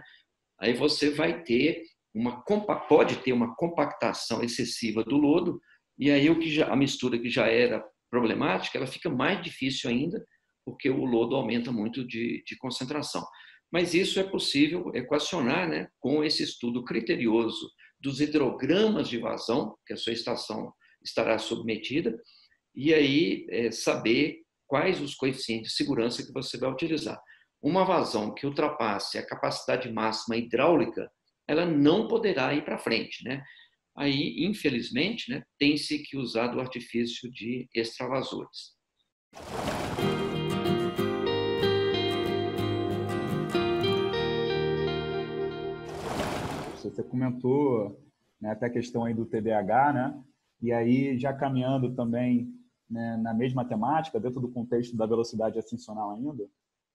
Aí você vai ter uma pode ter uma compactação excessiva do lodo e aí o que já, a mistura que já era problemática, ela fica mais difícil ainda porque o lodo aumenta muito de, de concentração. Mas isso é possível equacionar né, com esse estudo criterioso dos hidrogramas de vazão que a sua estação estará submetida e aí é, saber quais os coeficientes de segurança que você vai utilizar. Uma vazão que ultrapasse a capacidade máxima hidráulica, ela não poderá ir para frente, né? Aí, infelizmente, né, tem-se que usar do artifício de extravasores. Você comentou né, até a questão aí do TDAH, né? E aí, já caminhando também né, na mesma temática, dentro do contexto da velocidade ascensional ainda,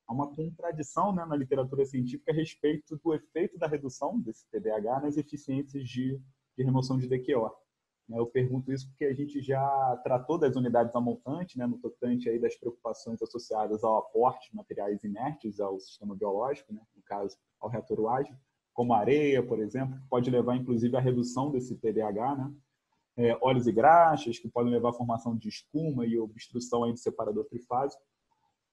há uma contradição né, na literatura científica a respeito do efeito da redução desse TDAH nas eficiências de, de remoção de DQO. Né, eu pergunto isso porque a gente já tratou das unidades a montante, né, no tocante aí das preocupações associadas ao aporte de materiais inertes ao sistema biológico, né, no caso, ao reator ágil, como areia, por exemplo, que pode levar inclusive à redução desse TDAH, né? é, óleos e graxas, que podem levar à formação de espuma e obstrução aí do separador trifásico.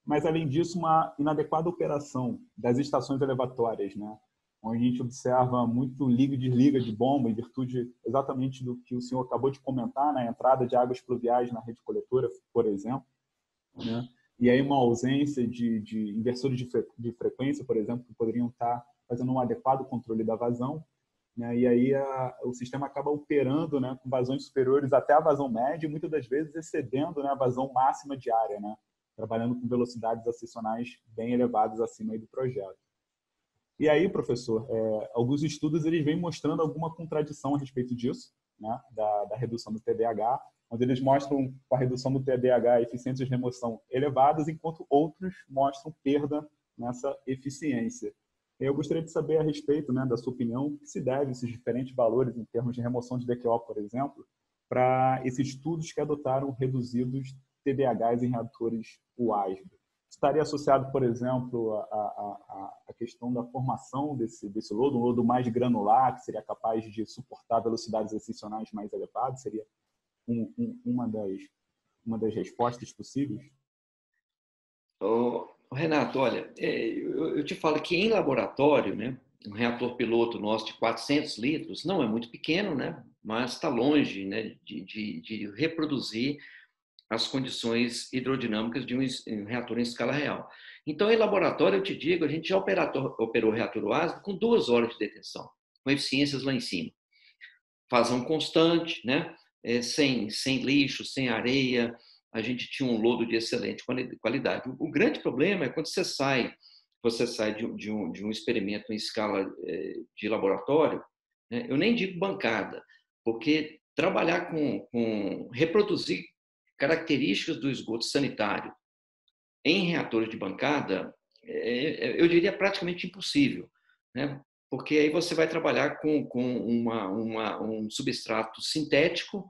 Mas, além disso, uma inadequada operação das estações elevatórias, né? onde a gente observa muito liga e desliga de bomba, em virtude exatamente do que o senhor acabou de comentar, na né? entrada de águas pluviais na rede coletora, por exemplo. Né? E aí uma ausência de, de inversores de, fre de frequência, por exemplo, que poderiam estar fazendo um adequado controle da vazão, né? E aí a, o sistema acaba operando né, com vazões superiores até a vazão média e muitas das vezes excedendo né, a vazão máxima diária, né? trabalhando com velocidades acessionais bem elevadas acima do projeto. E aí, professor, é, alguns estudos eles vêm mostrando alguma contradição a respeito disso, né, da, da, redução do TDAH, onde eles mostram a redução do TDAH eficiências de remoção elevadas, enquanto outros mostram perda nessa eficiência. Eu gostaria de saber a respeito né, da sua opinião, que se deve esses diferentes valores em termos de remoção de DQO, por exemplo, para esses estudos que adotaram reduzidos TDAHs em reatores UASB. Estaria associado, por exemplo, à questão da formação desse, desse lodo, um lodo mais granular, que seria capaz de suportar velocidades excepcionais mais elevadas? Seria um, um, uma, das, uma das respostas possíveis? Oh, Renato, olha, é, eu te falo que em laboratório, né, um reator piloto nosso de 400 litros não é muito pequeno, né, mas está longe né, de, de, de, reproduzir as condições hidrodinâmicas de um reator em escala real. Então, em laboratório, eu te digo, a gente já operator, operou o reator OASB com duas horas de detenção, com eficiências lá em cima. Vazão constante, né, é, sem, sem lixo, sem areia, a gente tinha um lodo de excelente qualidade. O grande problema é quando você sai, você sai de, de, um, de um, experimento em escala eh, de laboratório, né? eu nem digo bancada, porque trabalhar com, com reproduzir características do esgoto sanitário em reatores de bancada, é, é, eu diria praticamente impossível, né? porque aí você vai trabalhar com, com uma, uma, um substrato sintético,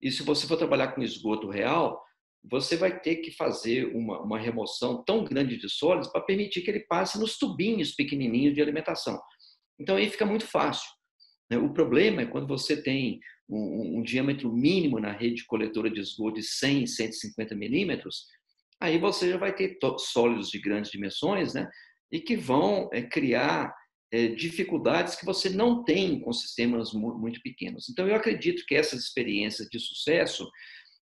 e se você for trabalhar com esgoto real, você vai ter que fazer uma, uma remoção tão grande de sólidos para permitir que ele passe nos tubinhos pequenininhos de alimentação. Então aí fica muito fácil. Né? O problema é quando você tem um, um diâmetro mínimo na rede coletora de esgoto de 100, 150 milímetros, aí você já vai ter sólidos de grandes dimensões, né? E que vão é, criar é, dificuldades que você não tem com sistemas muito pequenos. Então, eu acredito que essas experiências de sucesso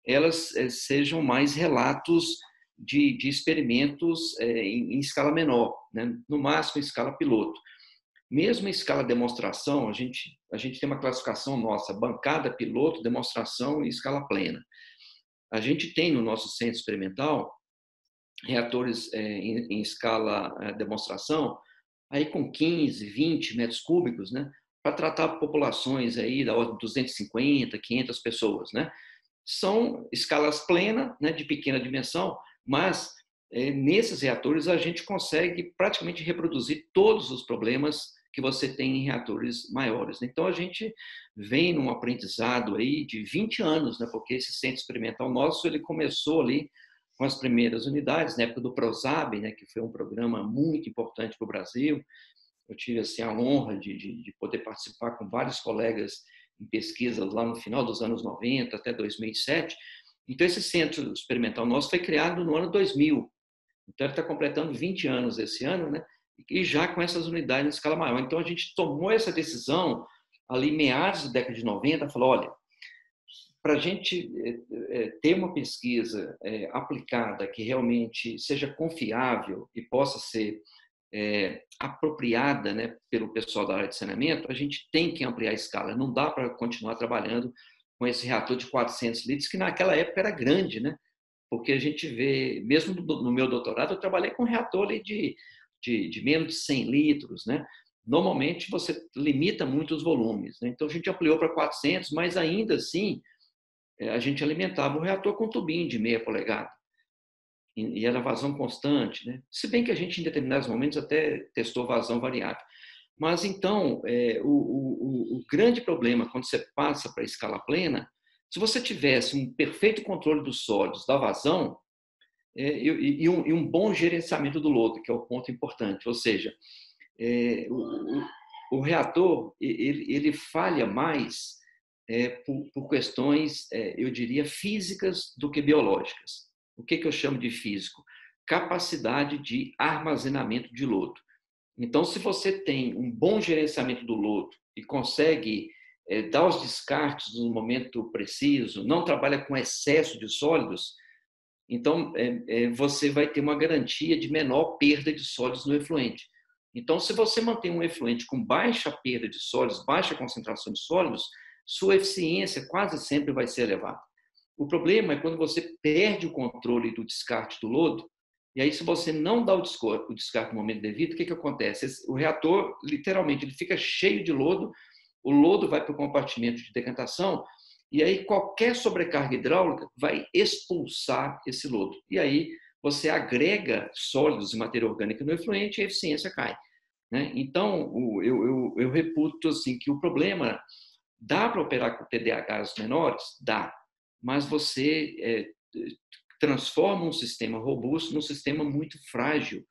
elas é, sejam mais relatos de, de experimentos é, em, em, escala menor, né? no máximo em escala piloto. Mesmo em escala demonstração, a gente, a gente tem uma classificação nossa, bancada, piloto, demonstração e escala plena. A gente tem no nosso centro experimental reatores é, em, em, escala demonstração, aí com 15, 20 metros cúbicos, né, para tratar populações aí da ordem de 250, 500 pessoas, né. São escalas plenas, né, de pequena dimensão, mas é, nesses reatores a gente consegue praticamente reproduzir todos os problemas que você tem em reatores maiores. Então, a gente vem num aprendizado aí de 20 anos, né? porque esse centro experimental nosso ele começou ali com as primeiras unidades, na época do ProSab, né? que foi um programa muito importante para o Brasil. Eu tive assim, a honra de, de, de poder participar com vários colegas em pesquisas lá no final dos anos 90 até 2007. Então, esse centro experimental nosso foi criado no ano 2000. Então, ele está completando 20 anos esse ano, né? e já com essas unidades em escala maior. Então, a gente tomou essa decisão ali meados da década de 90, falou, olha, para a gente é, é, ter uma pesquisa aplicada que realmente seja confiável e possa ser apropriada né, pelo pessoal da área de saneamento, a gente tem que ampliar a escala. Não dá para continuar trabalhando com esse reator de 400 litros, que naquela época era grande, né? Porque a gente vê, mesmo no meu doutorado, eu trabalhei com reator de de, de menos de 100 litros, né? Normalmente você limita muito os volumes. Né? Então a gente ampliou para 400, mas ainda assim eh, a gente alimentava o reator com tubinho de meia polegada e era vazão constante, né? Se bem que a gente em determinados momentos até testou vazão variável. Mas então é, o, o, o, grande problema quando você passa para a escala plena, se você tivesse um perfeito controle dos sólidos, da vazão, é, e, e, um, e, um, bom gerenciamento do lodo, que é o ponto importante. Ou seja, é, o, o, reator ele, ele, falha mais é, por, por, questões, é, eu diria, físicas do que biológicas. O que, que eu chamo de físico? Capacidade de armazenamento de lodo. Então, se você tem um bom gerenciamento do lodo e consegue é, dar os descartes no momento preciso, não trabalha com excesso de sólidos, então, é, é, você vai ter uma garantia de menor perda de sólidos no efluente. Então, se você mantém um efluente com baixa perda de sólidos, baixa concentração de sólidos, sua eficiência quase sempre vai ser elevada. O problema é quando você perde o controle do descarte do lodo, e aí se você não dá o descarte no momento devido, o que, que acontece? O reator, literalmente, ele fica cheio de lodo, o lodo vai para o compartimento de decantação, e aí qualquer sobrecarga hidráulica vai expulsar esse lodo. E aí você agrega sólidos e matéria orgânica no efluente e a eficiência cai. Né? Então, eu, eu, eu reputo assim, que o problema dá para operar com TDAHs menores? Dá. Mas você é, transforma um sistema robusto num sistema muito frágil.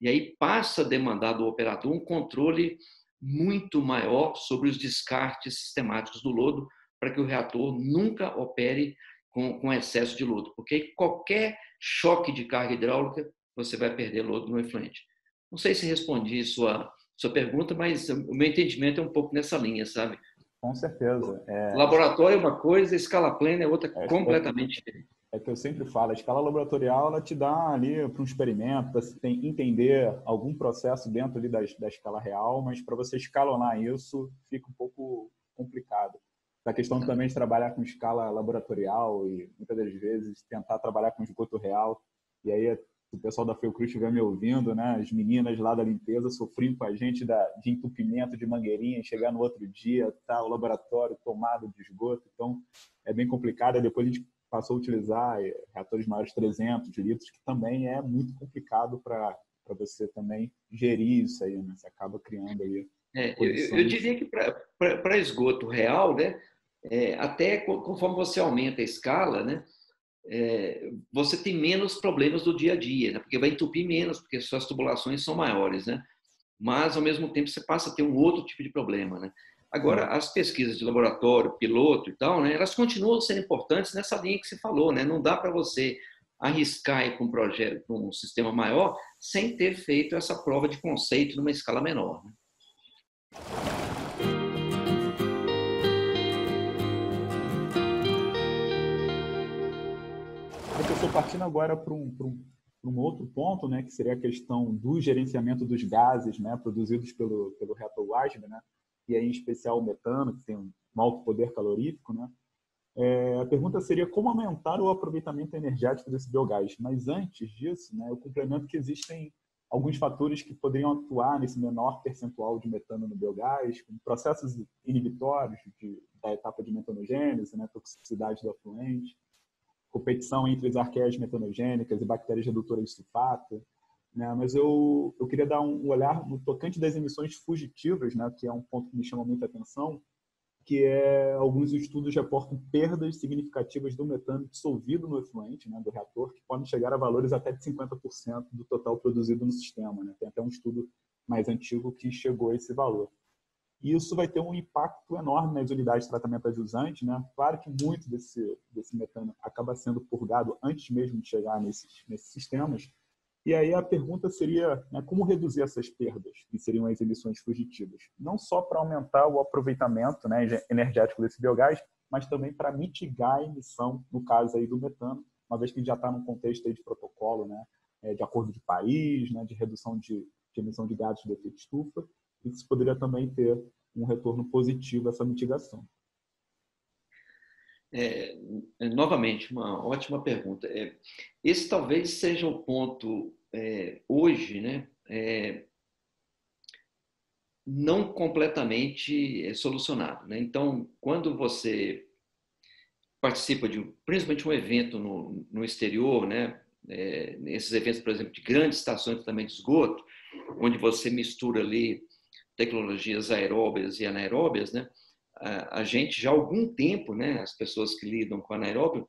E aí passa a demandar do operador um controle muito maior sobre os descartes sistemáticos do lodo, para que o reator nunca opere com, com excesso de lodo, porque qualquer choque de carga hidráulica você vai perder lodo no efluente. Não sei se respondi sua sua pergunta, mas o meu entendimento é um pouco nessa linha, sabe? Com certeza. É... Laboratório é uma coisa, escala plena é outra é, completamente diferente. É que eu sempre falo, a escala laboratorial ela te dá ali para um experimento, para você entender algum processo dentro ali da, da escala real, mas para você escalonar isso fica um pouco complicado a questão também de trabalhar com escala laboratorial e muitas das vezes tentar trabalhar com esgoto real. E aí o pessoal da Fiocruz estiver me ouvindo, né? As meninas lá da limpeza sofrendo com a gente da, de entupimento de mangueirinha, chegar no outro dia, tá o laboratório tomado de esgoto. Então, é bem complicado. Depois a gente passou a utilizar eh, reatores maiores de 300 litros, que também é muito complicado para você também gerir isso aí, né? Você acaba criando aí. É, eu, eu, diria que para esgoto real, né? é, até conforme você aumenta a escala, né, é, você tem menos problemas do dia a dia, né? porque vai entupir menos, porque suas tubulações são maiores, né? Mas, ao mesmo tempo, você passa a ter um outro tipo de problema, né? Agora, as pesquisas de laboratório, piloto e tal, né, elas continuam sendo importantes nessa linha que você falou, né? Não dá para você arriscar ir para um projeto, para um sistema maior, sem ter feito essa prova de conceito numa escala menor. Né? Professor, partindo agora para um, um, um outro ponto, né, que seria a questão do gerenciamento dos gases né, produzidos pelo, pelo reator né, e aí em especial o metano, que tem um alto poder calorífico, né, é, a pergunta seria como aumentar o aproveitamento energético desse biogás. Mas antes disso, né, eu complemento que existem alguns fatores que poderiam atuar nesse menor percentual de metano no biogás, como processos inibitórios de, da etapa de metanogênese, né, toxicidade do afluente, competição entre as arqueias metanogênicas e bactérias redutoras de sulfato. Né, mas eu, eu queria dar um olhar no tocante das emissões fugitivas, né, que é um ponto que me chama muita atenção, que é alguns estudos reportam perdas significativas do metano dissolvido no efluente né, do reator, que podem chegar a valores até de 50% do total produzido no sistema. Né? Tem até um estudo mais antigo que chegou a esse valor. E isso vai ter um impacto enorme nas unidades de tratamento adjusante. Né? Claro que muito desse, desse metano acaba sendo purgado antes mesmo de chegar nesses, nesses sistemas, e aí a pergunta seria né, como reduzir essas perdas, que seriam as emissões fugitivas? Não só para aumentar o aproveitamento né, energético desse biogás, mas também para mitigar a emissão, no caso aí do metano, uma vez que já está num contexto de protocolo, né, é, de acordo de Paris, né, de redução de, de emissão de gases de efeito estufa, e isso poderia também ter um retorno positivo essa mitigação. É, novamente, uma ótima pergunta. É, esse talvez seja o ponto é, hoje, né, é, não completamente é, solucionado. Né? Então, quando você participa de, principalmente um evento no, no exterior, né, é, nesses eventos, por exemplo, de grandes estações também de esgoto, onde você mistura ali tecnologias aeróbias e anaeróbias, né, a, gente já há algum tempo, né, as pessoas que lidam com anaeróbio,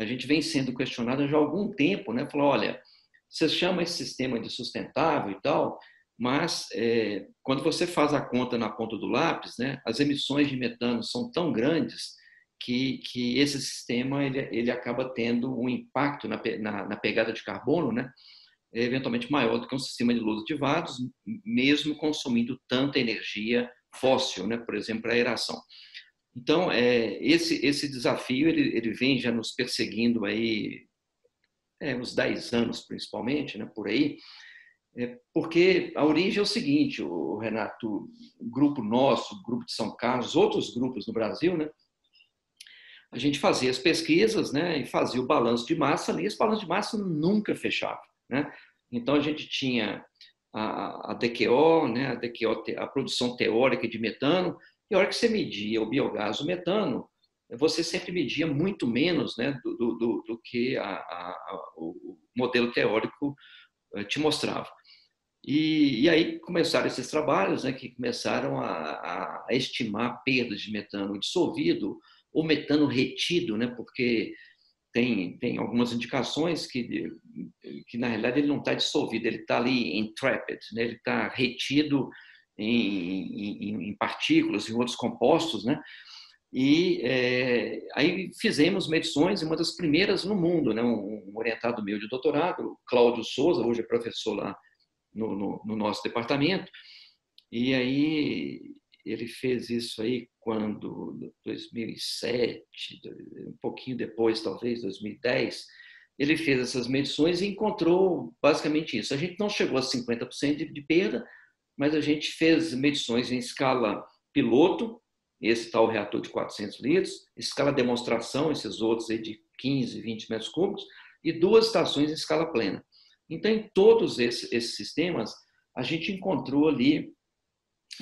a gente vem sendo questionado já há algum tempo, né, falou, olha, você chama esse sistema de sustentável e tal, mas é, quando você faz a conta na ponta do lápis, né, as emissões de metano são tão grandes que, que esse sistema ele, ele acaba tendo um impacto na, na, na pegada de carbono, né, eventualmente maior do que um sistema de luz ativados, mesmo consumindo tanta energia fóssil, né, por exemplo, a aeração. Então, é, esse, esse desafio ele, ele vem já nos perseguindo aí é, uns 10 anos, principalmente, né, por aí, é, porque a origem é o seguinte, o Renato, o grupo nosso, o grupo de São Carlos, outros grupos no Brasil, né, a gente fazia as pesquisas né, e fazia o balanço de massa ali, esse balanço de massa nunca fechava. Né? Então, a gente tinha a, a DQO, né, a, DQO, a produção teórica de metano, e a hora que você media o biogás, o metano, você sempre media muito menos né, do, do, do que a, a, o modelo teórico eh, te mostrava. E, e, aí começaram esses trabalhos né, que começaram a, a, estimar perdas de metano dissolvido ou metano retido, né, porque tem, tem algumas indicações que, que na realidade ele não está dissolvido, ele está ali entrapped, né, ele está retido em, em, em partículas, em outros compostos, né? E é, aí fizemos medições, uma das primeiras no mundo, né? um, orientado meu de doutorado, Cláudio Souza, hoje é professor lá no, no, no, nosso departamento, e aí ele fez isso aí quando, 2007, um pouquinho depois, talvez, 2010, ele fez essas medições e encontrou basicamente isso. A gente não chegou a 50% de, perda, mas a gente fez medições em escala piloto, esse tal reator de 400 litros, escala demonstração, esses outros aí de 15, 20 metros cúbicos, e duas estações em escala plena. Então, em todos esses, esses sistemas, a gente encontrou ali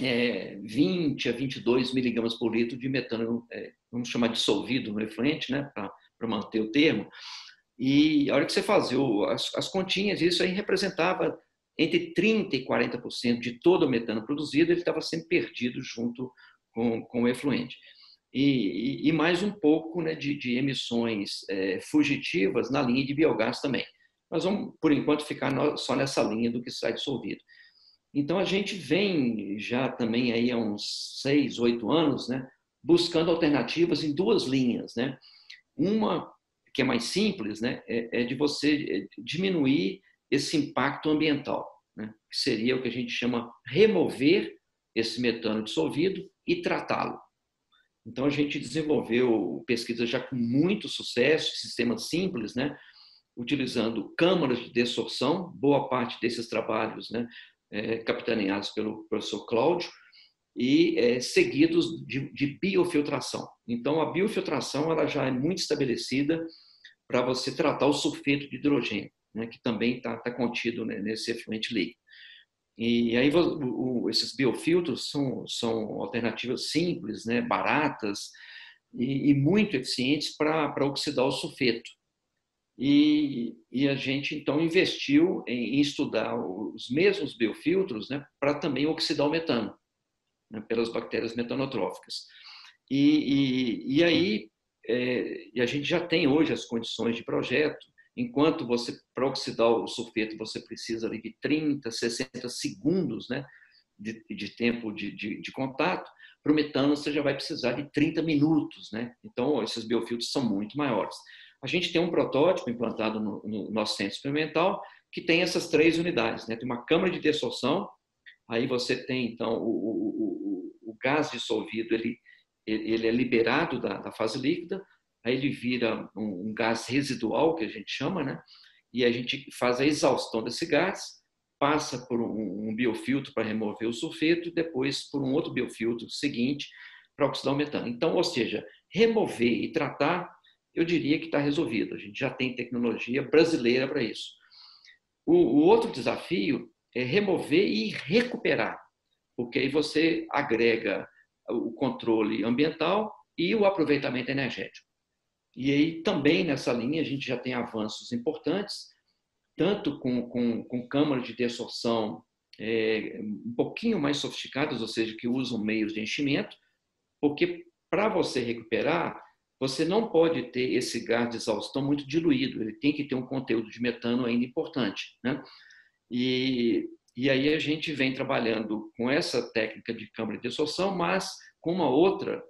é, 20 a 22 miligramas por litro de metano, é, vamos chamar dissolvido no efluente, né, para manter o termo. E a hora que você fazia as, as continhas, isso aí representava entre 30% e 40% de todo o metano produzido, ele estava sempre perdido junto com, com o efluente. e, e, e mais um pouco né, de, de emissões é, fugitivas na linha de biogás também. Nós vamos, por enquanto, ficar só nessa linha do que sai dissolvido. Então, a gente vem já também aí há uns seis, oito anos, né, buscando alternativas em duas linhas. Né? Uma, que é mais simples, né, é, é de você é, diminuir esse impacto ambiental, né, que seria o que a gente chama remover esse metano dissolvido e tratá-lo. Então, a gente desenvolveu pesquisa já com muito sucesso, sistemas simples, né, utilizando câmaras de dessorção, boa parte desses trabalhos né, é, capitaneados pelo professor Cláudio, e é, seguidos de, de, biofiltração. Então, a biofiltração ela já é muito estabelecida para você tratar o sulfeto de hidrogênio, né, que também está tá contido né, nesse efluente líquido. E aí o, o, esses biofiltros são, são alternativas simples, né, baratas e, e muito eficientes para oxidar o sulfeto. E, e, a gente então investiu em, em estudar os mesmos biofiltros né, para também oxidar o metano né, pelas bactérias metanotróficas. E, e, e aí é, e a gente já tem hoje as condições de projeto. Enquanto você, para oxidar o sulfeto, você precisa de 30, 60 segundos né, de, de tempo de, de, de contato, para o metano você já vai precisar de 30 minutos. Né? Então, esses biofiltros são muito maiores. A gente tem um protótipo implantado no, no nosso centro experimental que tem essas três unidades. Né? Tem uma câmara de dessorção, aí você tem, então, o, o, o, o gás dissolvido, ele, ele é liberado da, da, fase líquida, aí ele vira um, um gás residual, que a gente chama, né? e a gente faz a exaustão desse gás, passa por um, um biofiltro para remover o sulfeto e depois por um outro biofiltro seguinte para oxidar o metano. Então, ou seja, remover e tratar eu diria que está resolvido. A gente já tem tecnologia brasileira para isso. O, o, outro desafio é remover e recuperar, porque aí você agrega o controle ambiental e o aproveitamento energético. E aí também nessa linha a gente já tem avanços importantes, tanto com, com, com câmaras de dessorção é, um pouquinho mais sofisticadas, ou seja, que usam meios de enchimento, porque para você recuperar, você não pode ter esse gás de exaustão muito diluído, ele tem que ter um conteúdo de metano ainda importante. Né? E, e aí a gente vem trabalhando com essa técnica de câmara de dissolução, mas com uma outra,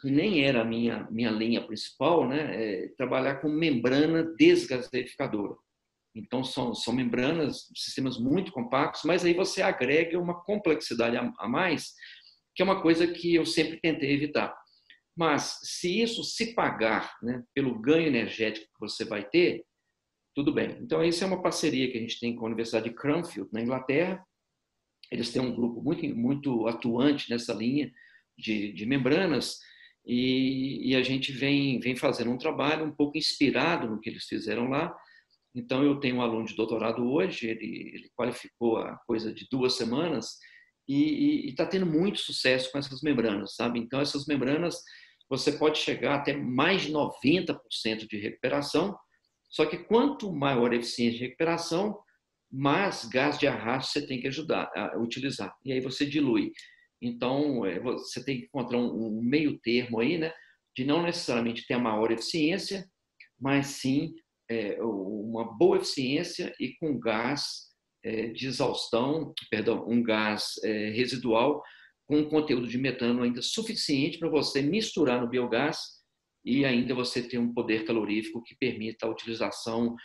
que nem era a minha, minha linha principal, né? É trabalhar com membrana desgaseificadora. Então, são, são membranas, sistemas muito compactos, mas aí você agrega uma complexidade a, a mais, que é uma coisa que eu sempre tentei evitar mas se isso se pagar né, pelo ganho energético que você vai ter, tudo bem. Então, isso é uma parceria que a gente tem com a Universidade de Cranfield, na Inglaterra. Eles têm um grupo muito, muito atuante nessa linha de, de membranas e, e, a gente vem, vem fazendo um trabalho um pouco inspirado no que eles fizeram lá. Então, eu tenho um aluno de doutorado hoje, ele, ele qualificou a coisa de duas semanas e está tendo muito sucesso com essas membranas, sabe? Então, essas membranas você pode chegar até mais de 90% de recuperação. Só que quanto maior a eficiência de recuperação, mais gás de arrasto você tem que ajudar a utilizar. E aí você dilui. Então, é, você tem que encontrar um meio termo aí, né? De não necessariamente ter a maior eficiência, mas sim é, uma boa eficiência e com gás é, de exaustão, perdão, um gás residual com um conteúdo de metano ainda suficiente para você misturar no biogás e ainda você ter um poder calorífico que permita a utilização.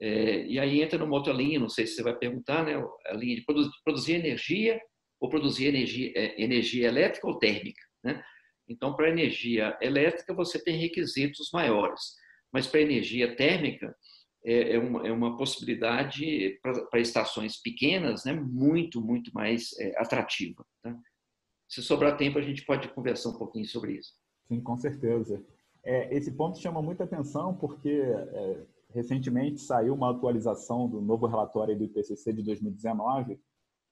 É, e aí entra numa outra linha, não sei se você vai perguntar, né? A linha de produzir, energia ou produzir energia, é, energia elétrica ou térmica, né? Então, para energia elétrica, você tem requisitos maiores, mas para energia térmica, é, é uma, é uma possibilidade para estações pequenas, né? Muito, muito mais é, atrativa. Tá? Se sobrar tempo, a gente pode conversar um pouquinho sobre isso. Sim, com certeza. É, esse ponto chama muita atenção porque é, recentemente saiu uma atualização do novo relatório do IPCC de 2019,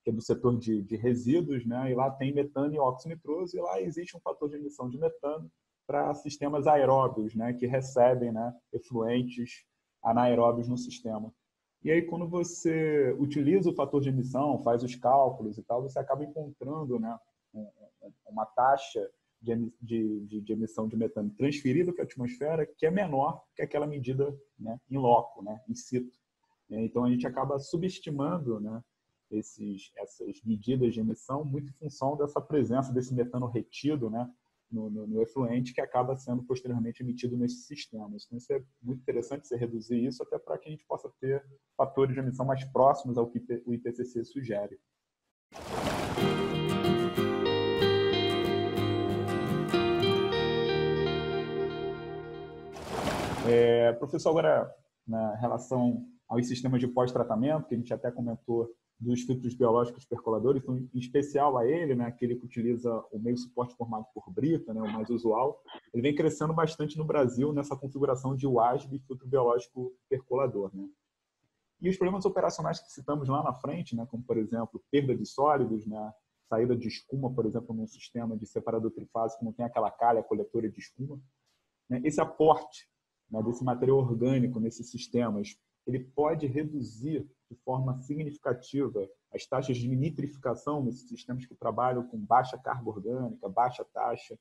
que é do setor de, de resíduos, né? e lá tem metano e óxido nitroso, e lá existe um fator de emissão de metano para sistemas aeróbios, né? que recebem né? efluentes anaeróbios no sistema. E aí, quando você utiliza o fator de emissão, faz os cálculos e tal, você acaba encontrando né, uma taxa de, de, de, emissão de metano transferida para a atmosfera que é menor que aquela medida né, em loco, né, in situ. Então, a gente acaba subestimando né, esses, essas medidas de emissão muito em função dessa presença desse metano retido né, no, no, no, efluente que acaba sendo posteriormente emitido nesses sistemas. Então, isso é muito interessante você reduzir isso até para que a gente possa ter fatores de emissão mais próximos ao que o IPCC sugere. É, professor, agora, na relação aos sistemas de pós-tratamento, que a gente até comentou dos filtros biológicos percoladores, em especial a ele, né, aquele que utiliza o meio suporte formado por brita, né, o mais usual, ele vem crescendo bastante no Brasil nessa configuração de UASB e filtro biológico percolador. Né. E os problemas operacionais que citamos lá na frente, né, como, por exemplo, perda de sólidos, né, saída de espuma, por exemplo, num sistema de separador trifásico não tem aquela calha coletora de espuma, né, esse aporte né, desse material orgânico nesses sistemas, ele pode reduzir de forma significativa as taxas de nitrificação nesses sistemas que trabalham com baixa carga orgânica, baixa taxa,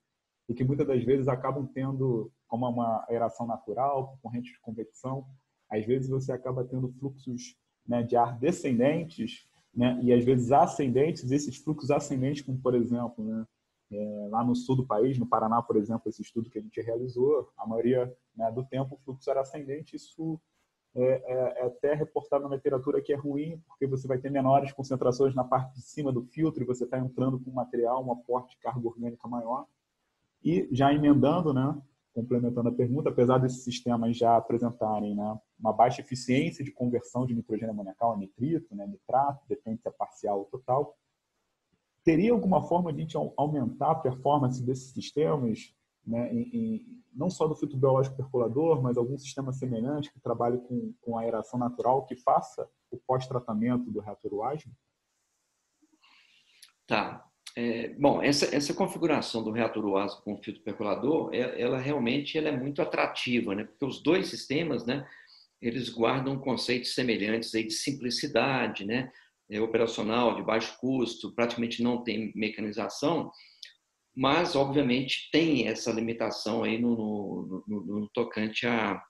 e que muitas das vezes acabam tendo, como uma aeração natural, por corrente de convecção, às vezes você acaba tendo fluxos né, de ar descendentes né, e às vezes ascendentes, esses fluxos ascendentes, como por exemplo, né, é, lá no sul do país, no Paraná, por exemplo, esse estudo que a gente realizou, a maioria né, do tempo o fluxo era ascendente. Isso é, é, é, até reportado na literatura que é ruim, porque você vai ter menores concentrações na parte de cima do filtro e você está entrando com um material, um aporte de carga orgânica maior. E já emendando, né, complementando a pergunta, apesar desses sistemas já apresentarem né, uma baixa eficiência de conversão de nitrogênio amoniacal a nitrito, né, nitrato, depende se é parcial ou total, Teria alguma forma de a gente aumentar a performance desses sistemas, né, em, em, não só do filtro biológico percolador, mas algum sistema semelhante que trabalhe com, com aeração natural, que faça o pós-tratamento do reator WASM? Tá. É, bom, essa, essa configuração do reator WASM com filtro percolador, ela, ela realmente ela é muito atrativa, né? porque os dois sistemas, né, eles guardam conceitos semelhantes aí de simplicidade, né? É, operacional de baixo custo, praticamente não tem mecanização, mas obviamente tem essa limitação aí no, no, no, no tocante à,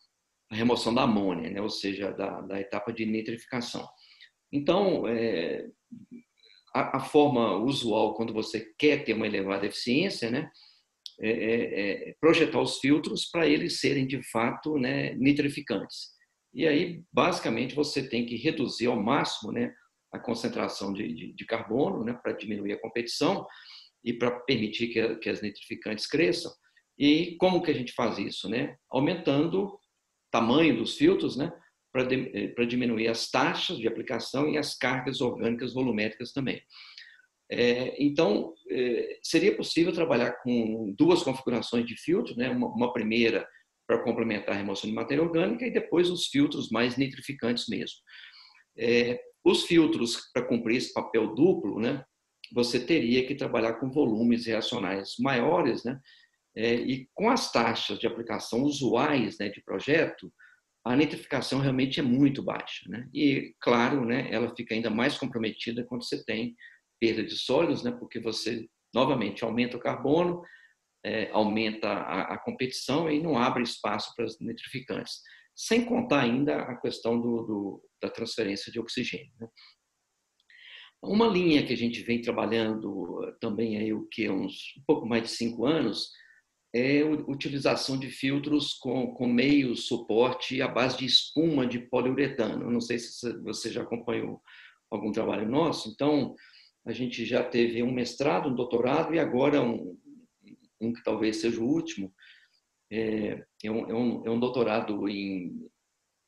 remoção da amônia, né? ou seja, da, da etapa de nitrificação. Então, é, a, a, forma usual quando você quer ter uma elevada eficiência, né, é, é, é projetar os filtros para eles serem de fato né, nitrificantes. E aí, basicamente, você tem que reduzir ao máximo né, a concentração de, de, de carbono, né, para diminuir a competição e para permitir que, que, as nitrificantes cresçam. E como que a gente faz isso? Né? Aumentando o tamanho dos filtros, né, para eh, diminuir as taxas de aplicação e as cargas orgânicas volumétricas também. É, então, é, seria possível trabalhar com duas configurações de filtro, né? uma, uma primeira para complementar a remoção de matéria orgânica e depois os filtros mais nitrificantes mesmo. É, os filtros, para cumprir esse papel duplo, né, você teria que trabalhar com volumes reacionais maiores, né, é, e com as taxas de aplicação usuais né, de projeto, a nitrificação realmente é muito baixa. Né? E, claro, né, ela fica ainda mais comprometida quando você tem perda de sólidos, né, porque você, novamente, aumenta o carbono, é, aumenta a, a, competição e não abre espaço para os nitrificantes sem contar ainda a questão do, do, da transferência de oxigênio. Né? Uma linha que a gente vem trabalhando também aí o que uns um pouco mais de cinco anos é a utilização de filtros com, com meio suporte à base de espuma de poliuretano. Não sei se você já acompanhou algum trabalho nosso. Então, a gente já teve um mestrado, um doutorado e agora um, um que talvez seja o último, é, é, um, é, um, é um doutorado em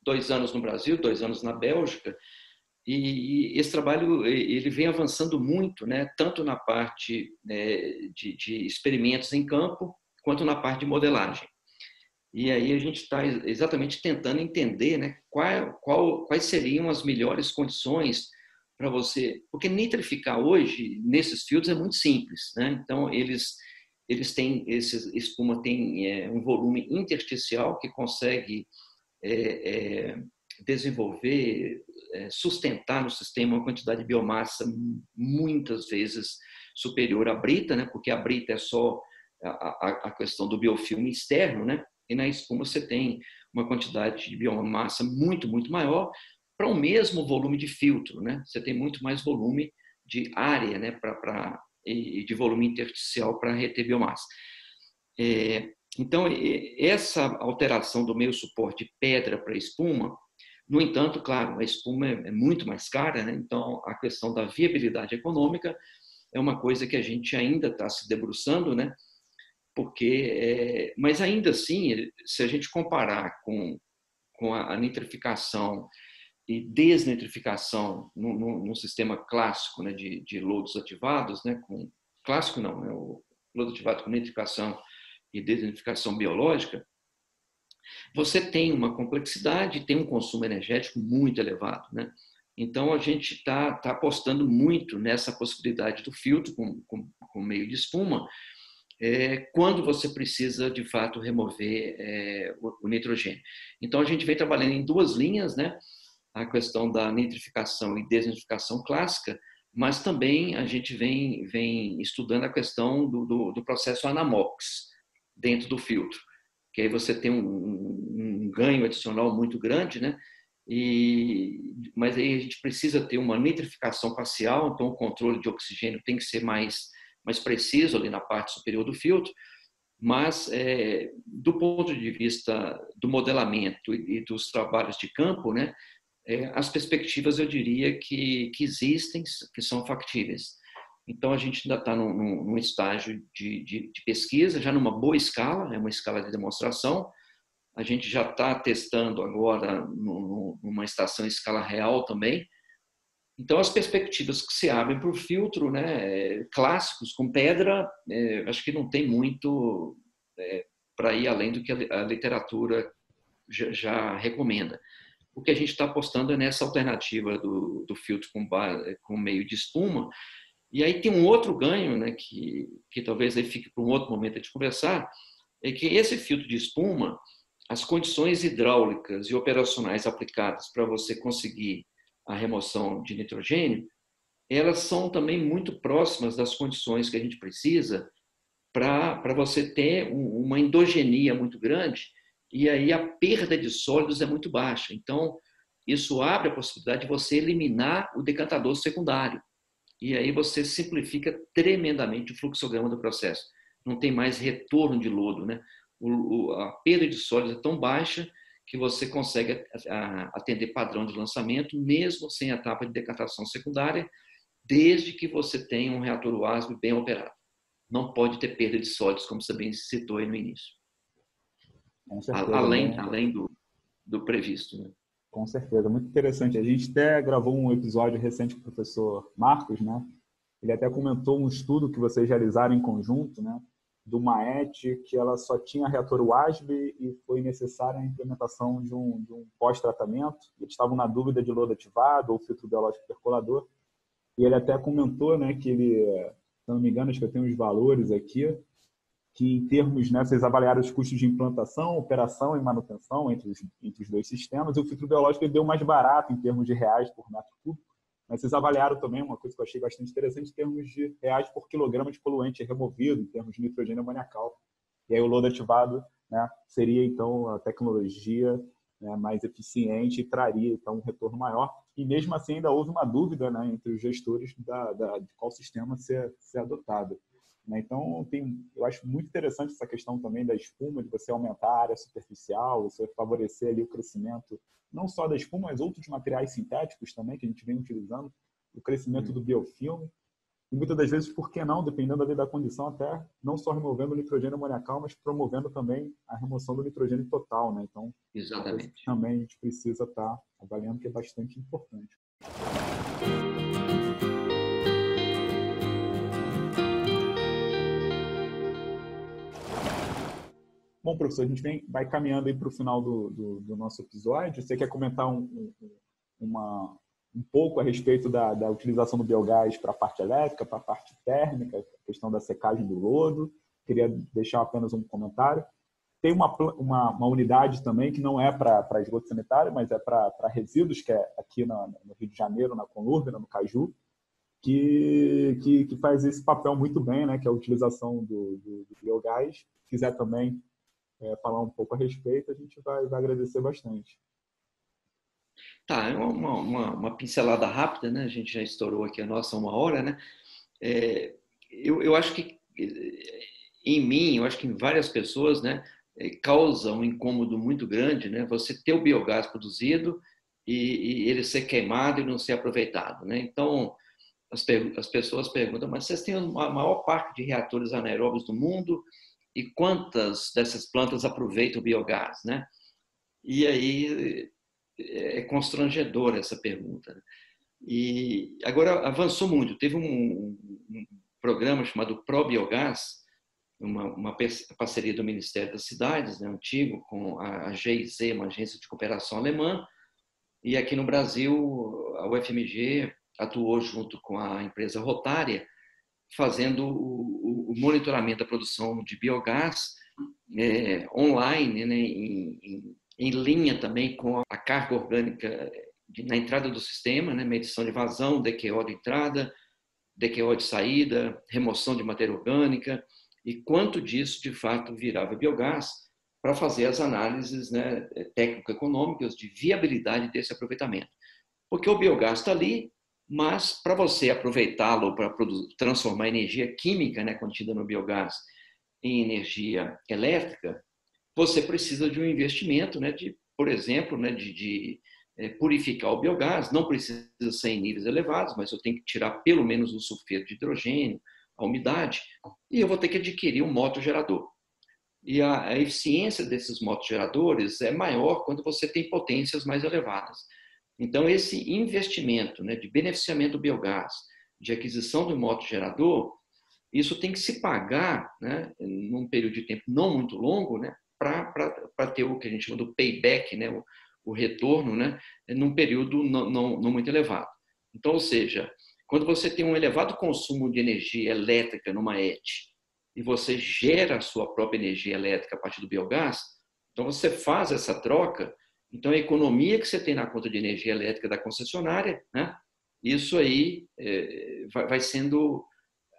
dois anos no Brasil, dois anos na Bélgica, e, esse trabalho ele vem avançando muito, né, tanto na parte né, de, de, experimentos em campo, quanto na parte de modelagem. E aí a gente está exatamente tentando entender né, qual, qual, quais seriam as melhores condições para você... Porque nitrificar hoje, nesses filtros, é muito simples. Né? Então, eles eles têm esse espuma tem é, um volume intersticial que consegue é, é, desenvolver, é, sustentar no sistema uma quantidade de biomassa muitas vezes superior à brita, né? Porque a brita é só a, a questão do biofilme externo, né? E na espuma você tem uma quantidade de biomassa muito, muito maior para o mesmo volume de filtro, né? Você tem muito mais volume de área, né? Para de volume intersticial para reter biomassa. É, então, essa alteração do meio suporte de pedra para espuma, no entanto, claro, a espuma é muito mais cara, né? então a questão da viabilidade econômica é uma coisa que a gente ainda está se debruçando, né? Porque, é, mas ainda assim, se a gente comparar com, com a nitrificação e desnitrificação no, sistema clássico né, de, de lodos ativados, né, com, clássico não, é o lodo ativado com nitrificação e desnitrificação biológica, você tem uma complexidade, tem um consumo energético muito elevado. Né? Então, a gente está tá apostando muito nessa possibilidade do filtro com, com, com meio de espuma, é, quando você precisa, de fato, remover é, o, o, nitrogênio. Então, a gente vem trabalhando em duas linhas, né? A questão da nitrificação e desnitrificação clássica, mas também a gente vem, vem estudando a questão do, do, do processo anamox dentro do filtro, que aí você tem um, um, ganho adicional muito grande, né? E, mas aí a gente precisa ter uma nitrificação parcial, então o controle de oxigênio tem que ser mais, mais preciso ali na parte superior do filtro, mas é, do ponto de vista do modelamento e dos trabalhos de campo, né, as perspectivas eu diria que, que existem, que são factíveis. Então a gente ainda está num, num, estágio de, de, de, pesquisa, já numa boa escala, é uma escala de demonstração. A gente já está testando agora numa estação em escala real também. Então as perspectivas que se abrem para o filtro, né, clássicos com pedra, é, acho que não tem muito é, para ir além do que a, a literatura já, já recomenda o que a gente está apostando é nessa alternativa do, do filtro com, com meio de espuma. E aí tem um outro ganho, né, que, que talvez aí fique para um outro momento de conversar, é que esse filtro de espuma, as condições hidráulicas e operacionais aplicadas para você conseguir a remoção de nitrogênio, elas são também muito próximas das condições que a gente precisa para você ter uma endogenia muito grande e aí a perda de sólidos é muito baixa. Então, isso abre a possibilidade de você eliminar o decantador secundário. E aí você simplifica tremendamente o fluxograma do processo. Não tem mais retorno de lodo, né? O, a perda de sólidos é tão baixa que você consegue atender padrão de lançamento, mesmo sem a etapa de decantação secundária, desde que você tenha um reator WASB bem operado. Não pode ter perda de sólidos, como você bem citou aí no início. Certeza, além, né? além do, do previsto. Né? Com certeza, muito interessante. A gente até gravou um episódio recente com o professor Marcos, né? Ele até comentou um estudo que vocês realizaram em conjunto, né? Do MAET, que ela só tinha reator WASB e foi necessária a implementação de um, de um pós-tratamento. Eles estavam na dúvida de lodo ativado ou filtro biológico percolador. E ele até comentou, né, que ele, se não me engano, acho que eu tenho os valores aqui, que em termos, né, vocês avaliaram os custos de implantação, operação e manutenção entre os, entre os dois sistemas, e o filtro biológico ele deu mais barato em termos de reais por metro cúbico, mas vocês avaliaram também uma coisa que eu achei bastante interessante em termos de reais por quilograma de poluente removido, em termos de nitrogênio amoniacal. E aí o lodo ativado né, seria, então, a tecnologia né, mais eficiente e traria, então, um retorno maior. E mesmo assim ainda houve uma dúvida né, entre os gestores da, da, de qual sistema ser, ser adotado. Né? Então, tem, eu acho muito interessante essa questão também da espuma, de você aumentar a área superficial, você favorecer ali o crescimento, não só da espuma, mas outros materiais sintéticos também, que a gente vem utilizando, o crescimento do biofilme. E muitas das vezes, por que não, dependendo da condição, até não só removendo o nitrogênio amoniacal, mas promovendo também a remoção do nitrogênio total. Né? Então, Exatamente. também a gente precisa estar avaliando que é bastante importante. Bom, professor, a gente vem, vai caminhando aí para o final do, do, do, nosso episódio. Você quer comentar um, um, uma, um pouco a respeito da, da utilização do biogás para a parte elétrica, para a parte térmica, a questão da secagem do lodo? Queria deixar apenas um comentário. Tem uma, uma, uma unidade também que não é para esgoto sanitário, mas é para resíduos, que é aqui na, no Rio de Janeiro, na Conúrbina, no Caju, que, que, que, faz esse papel muito bem, né? que é a utilização do, do, do biogás. Se quiser também é, falar um pouco a respeito, a gente vai, vai agradecer bastante. Tá, é uma, uma, uma, pincelada rápida, né? A gente já estourou aqui a nossa uma hora, né? É, eu, eu acho que em mim, eu acho que em várias pessoas, né? Causa um incômodo muito grande, né? Você ter o biogás produzido e, e ele ser queimado e não ser aproveitado, né? Então, as, as pessoas perguntam, mas vocês têm a maior parte de reatores anaeróbios do mundo e quantas dessas plantas aproveitam o biogás, né? E aí é constrangedora essa pergunta. Né? E agora avançou muito. Teve um, um programa chamado ProBiogás, uma, uma, parceria do Ministério das Cidades, né, antigo, com a GIZ, uma agência de cooperação alemã, e aqui no Brasil a UFMG atuou junto com a empresa Rotária, fazendo o, o monitoramento da produção de biogás é, online, né, em, em em linha também com a carga orgânica na entrada do sistema, né, medição de vazão, DQO de entrada, DQO de saída, remoção de matéria orgânica e quanto disso de fato virava biogás para fazer as análises né, técnico-econômicas de viabilidade desse aproveitamento. Porque o biogás está ali, mas para você aproveitá-lo para transformar energia química né, contida no biogás em energia elétrica, você precisa de um investimento, né, de, por exemplo, né, de, de é, purificar o biogás. Não precisa ser em níveis elevados, mas eu tenho que tirar pelo menos o sulfeto de hidrogênio, a umidade, e eu vou ter que adquirir um motogerador. E a, a eficiência desses motogeradores é maior quando você tem potências mais elevadas. Então, esse investimento né, de beneficiamento do biogás, de aquisição do motogerador, isso tem que se pagar né, num período de tempo não muito longo, né, para ter o que a gente chama do payback, né, o, o retorno, né, num período não, não, não muito elevado. Então, ou seja, quando você tem um elevado consumo de energia elétrica numa ET e você gera a sua própria energia elétrica a partir do biogás, então você faz essa troca, então a economia que você tem na conta de energia elétrica da concessionária, né, isso aí é, vai, sendo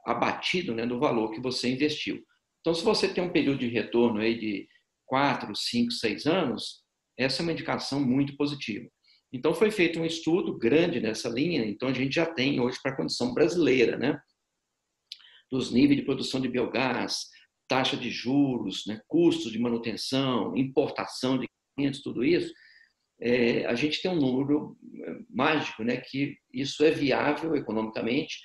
abatido né, do valor que você investiu. Então, se você tem um período de retorno aí de quatro, cinco, seis anos, essa é uma indicação muito positiva. Então, foi feito um estudo grande nessa linha, então a gente já tem hoje para a condição brasileira, né? Dos níveis de produção de biogás, taxa de juros, né? custos de manutenção, importação de clientes, tudo isso, é, a gente tem um número é, mágico, né? Que isso é viável economicamente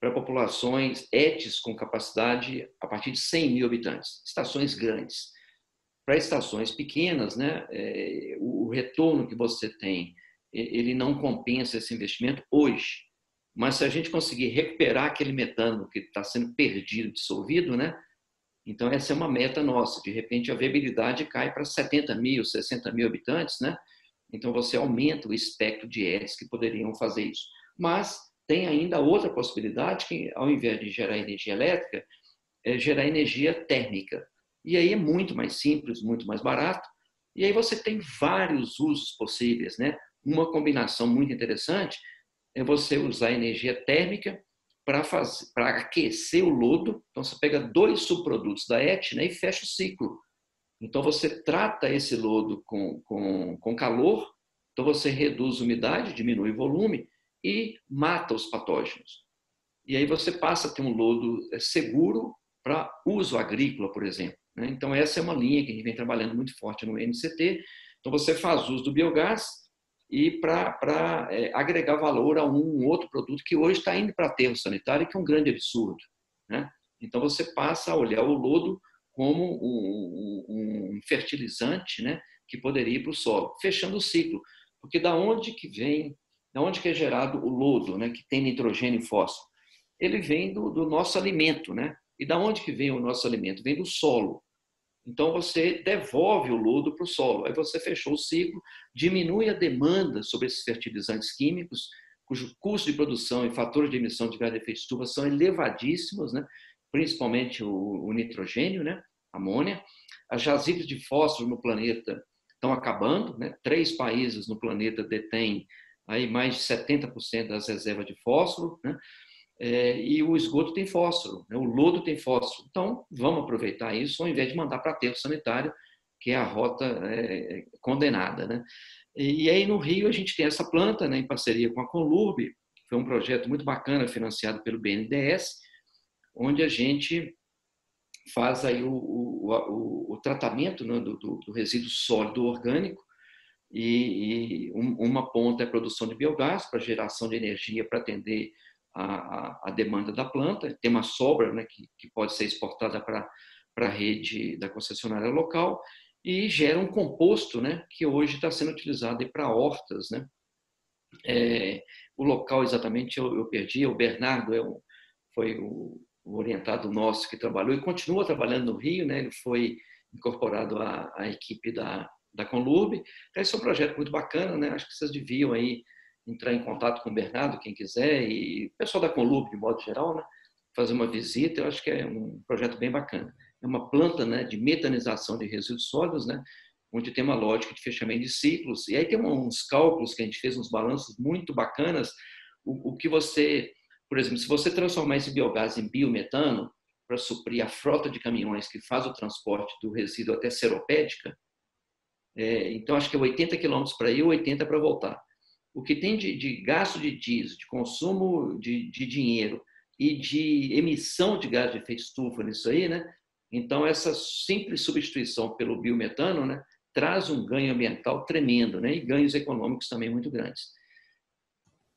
para populações ETs com capacidade a partir de 100 mil habitantes, estações grandes para estações pequenas, né, é, o retorno que você tem, ele não compensa esse investimento hoje. Mas se a gente conseguir recuperar aquele metano que está sendo perdido, dissolvido, né, então essa é uma meta nossa. De repente a viabilidade cai para 70 mil, 60 mil habitantes, né? Então você aumenta o espectro de ETs que poderiam fazer isso. Mas tem ainda outra possibilidade que, ao invés de gerar energia elétrica, é gerar energia térmica. E aí é muito mais simples, muito mais barato. E aí você tem vários usos possíveis, né? Uma combinação muito interessante é você usar energia térmica para para aquecer o lodo. Então você pega dois subprodutos da etna e fecha o ciclo. Então você trata esse lodo com, com, com calor, então você reduz a umidade, diminui o volume e mata os patógenos. E aí você passa a ter um lodo é, seguro para uso agrícola, por exemplo. Né? Então, essa é uma linha que a gente vem trabalhando muito forte no NCT. Então, você faz uso do biogás e para é, agregar valor a um outro produto que hoje está indo para aterro sanitário, que é um grande absurdo. Né? Então, você passa a olhar o lodo como um, um, um fertilizante né, que poderia ir para o solo, fechando o ciclo. Porque da onde que vem, da onde que é gerado o lodo, né, que tem nitrogênio e fósforo? Ele vem do, do nosso alimento, né? E da onde que vem o nosso alimento? Vem do solo. Então você devolve o lodo para o solo. Aí você fechou o ciclo, diminui a demanda sobre esses fertilizantes químicos, cujo custo de produção e fatores de emissão de gás de efeito de estufa são elevadíssimos, né? Principalmente o, o nitrogênio, né? amônia. As jazidas de fósforo no planeta estão acabando. Né? Três países no planeta detêm aí mais de 70% das reservas de fósforo. Né? é, e o esgoto tem fósforo, né? o lodo tem fósforo. Então, vamos aproveitar isso ao invés de mandar para aterro sanitário, que é a rota é, condenada. Né? E, e, aí no Rio a gente tem essa planta, né, em parceria com a Conlurb, foi um projeto muito bacana financiado pelo BNDES, onde a gente faz aí o, o, o, o tratamento né, do, do, resíduo sólido orgânico e, e um, uma ponta é a produção de biogás para geração de energia para atender a, a, demanda da planta, tem uma sobra né, que, que pode ser exportada para a rede da concessionária local e gera um composto né, que hoje está sendo utilizado para hortas. Né? É, o local exatamente eu, eu perdi, o Bernardo é um, foi o, o, orientado nosso que trabalhou e continua trabalhando no Rio, né? ele foi incorporado à, à equipe da, da Conlurb. Esse é um projeto muito bacana, né? acho que vocês deviam aí entrar em contato com o Bernardo, quem quiser, e o pessoal da Conlub, de modo geral, né? fazer uma visita, eu acho que é um projeto bem bacana. É uma planta né, de metanização de resíduos sólidos, né, onde tem uma lógica de fechamento de ciclos. E aí tem uns cálculos que a gente fez, uns balanços muito bacanas, o, o que você, por exemplo, se você transformar esse biogás em biometano, para suprir a frota de caminhões que faz o transporte do resíduo até Seropédica, é, então acho que é 80 quilômetros para ir, 80 para voltar o que tem de, de gasto de diesel, de consumo de, de, dinheiro e de emissão de gás de efeito estufa nisso aí, né? Então, essa simples substituição pelo biometano, né, traz um ganho ambiental tremendo, né? E ganhos econômicos também muito grandes.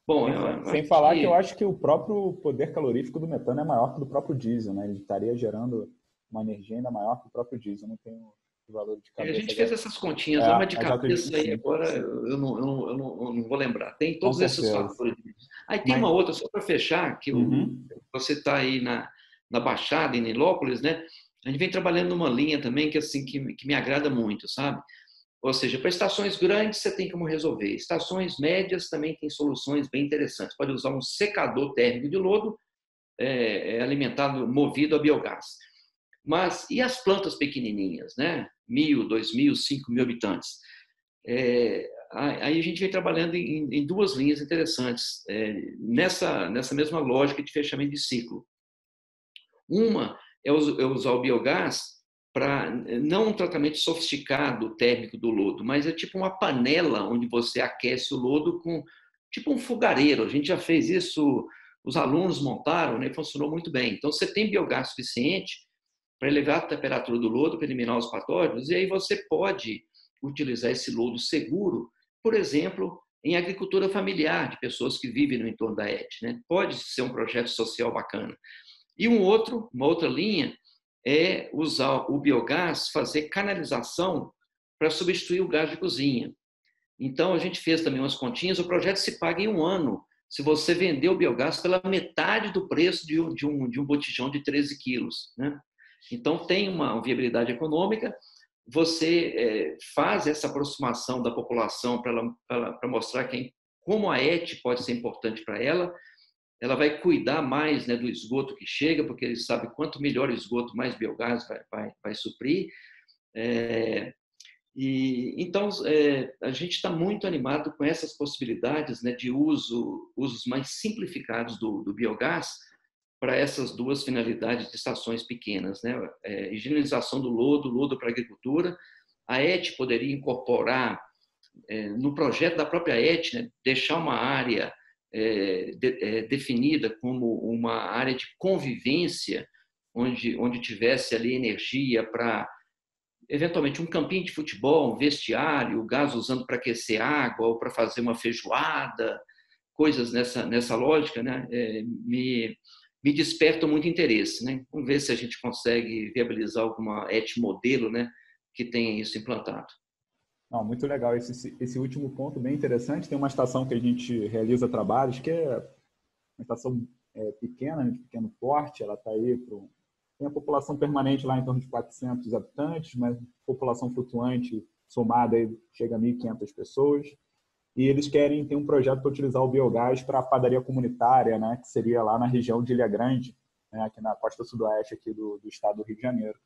Bom, sem, sem falar que... que eu acho que o próprio poder calorífico do metano é maior que do próprio diesel, né? Ele estaria gerando uma energia ainda maior que o próprio diesel. Não tenho valor de cabeça. A gente fez essas continhas, é, uma de cabeça aí, agora eu não, eu, não, eu, não, eu não, vou lembrar. Tem todos esses fatores. Aí tem Mas... uma outra, só para fechar, que uhum. você está aí na, na Baixada, em Nilópolis, né? A gente vem trabalhando numa linha também que, assim, que, que me agrada muito, sabe? Ou seja, para estações grandes você tem como resolver. Estações médias também tem soluções bem interessantes. Pode usar um secador térmico de lodo é, é alimentado, movido a biogás. Mas e as plantas pequenininhas, né? Mil, dois mil, cinco mil habitantes. É, aí a gente vem trabalhando em, em duas linhas interessantes é, nessa nessa mesma lógica de fechamento de ciclo. Uma é, é usar o biogás para não um tratamento sofisticado térmico do lodo, mas é tipo uma panela onde você aquece o lodo com tipo um fogareiro. A gente já fez isso, os alunos montaram, né? Funcionou muito bem. Então você tem biogás suficiente para elevar a temperatura do lodo, para eliminar os patógenos, e aí você pode utilizar esse lodo seguro, por exemplo, em agricultura familiar, de pessoas que vivem no entorno da ET. Né? Pode ser um projeto social bacana. E um outro, uma outra linha é usar o biogás, fazer canalização para substituir o gás de cozinha. Então, a gente fez também umas continhas, o projeto se paga em um ano, se você vender o biogás pela metade do preço de um, de um, de um botijão de 13 quilos. Né? Então, tem uma viabilidade econômica, você é, faz essa aproximação da população para mostrar quem, como a ET pode ser importante para ela, ela vai cuidar mais né, do esgoto que chega, porque ele sabe quanto melhor o esgoto, mais biogás vai, vai, vai suprir. É, e, então, é, a gente está muito animado com essas possibilidades né, de uso, usos mais simplificados do, do biogás, para essas duas finalidades de estações pequenas, né? É, higienização do lodo, lodo para agricultura. A ET poderia incorporar é, no projeto da própria ET, né, deixar uma área é, de, é, definida como uma área de convivência, onde, onde tivesse ali energia para, eventualmente, um campinho de futebol, um vestiário, o gás usando para aquecer água ou para fazer uma feijoada, coisas nessa, nessa lógica, né? É, me, me despertam muito interesse. Né? Vamos ver se a gente consegue viabilizar alguma ET modelo né, que tenha isso implantado. Não, muito legal esse, esse último ponto, bem interessante. Tem uma estação que a gente realiza trabalhos, que é uma estação é, pequena, de pequeno porte, ela está aí para tem a população permanente lá em torno de 400 habitantes, mas população flutuante somada aí chega a 1.500 pessoas e eles querem ter um projeto para utilizar o biogás para a padaria comunitária, né, que seria lá na região de Ilha Grande, né, aqui na costa sudoeste aqui do, do estado do Rio de Janeiro.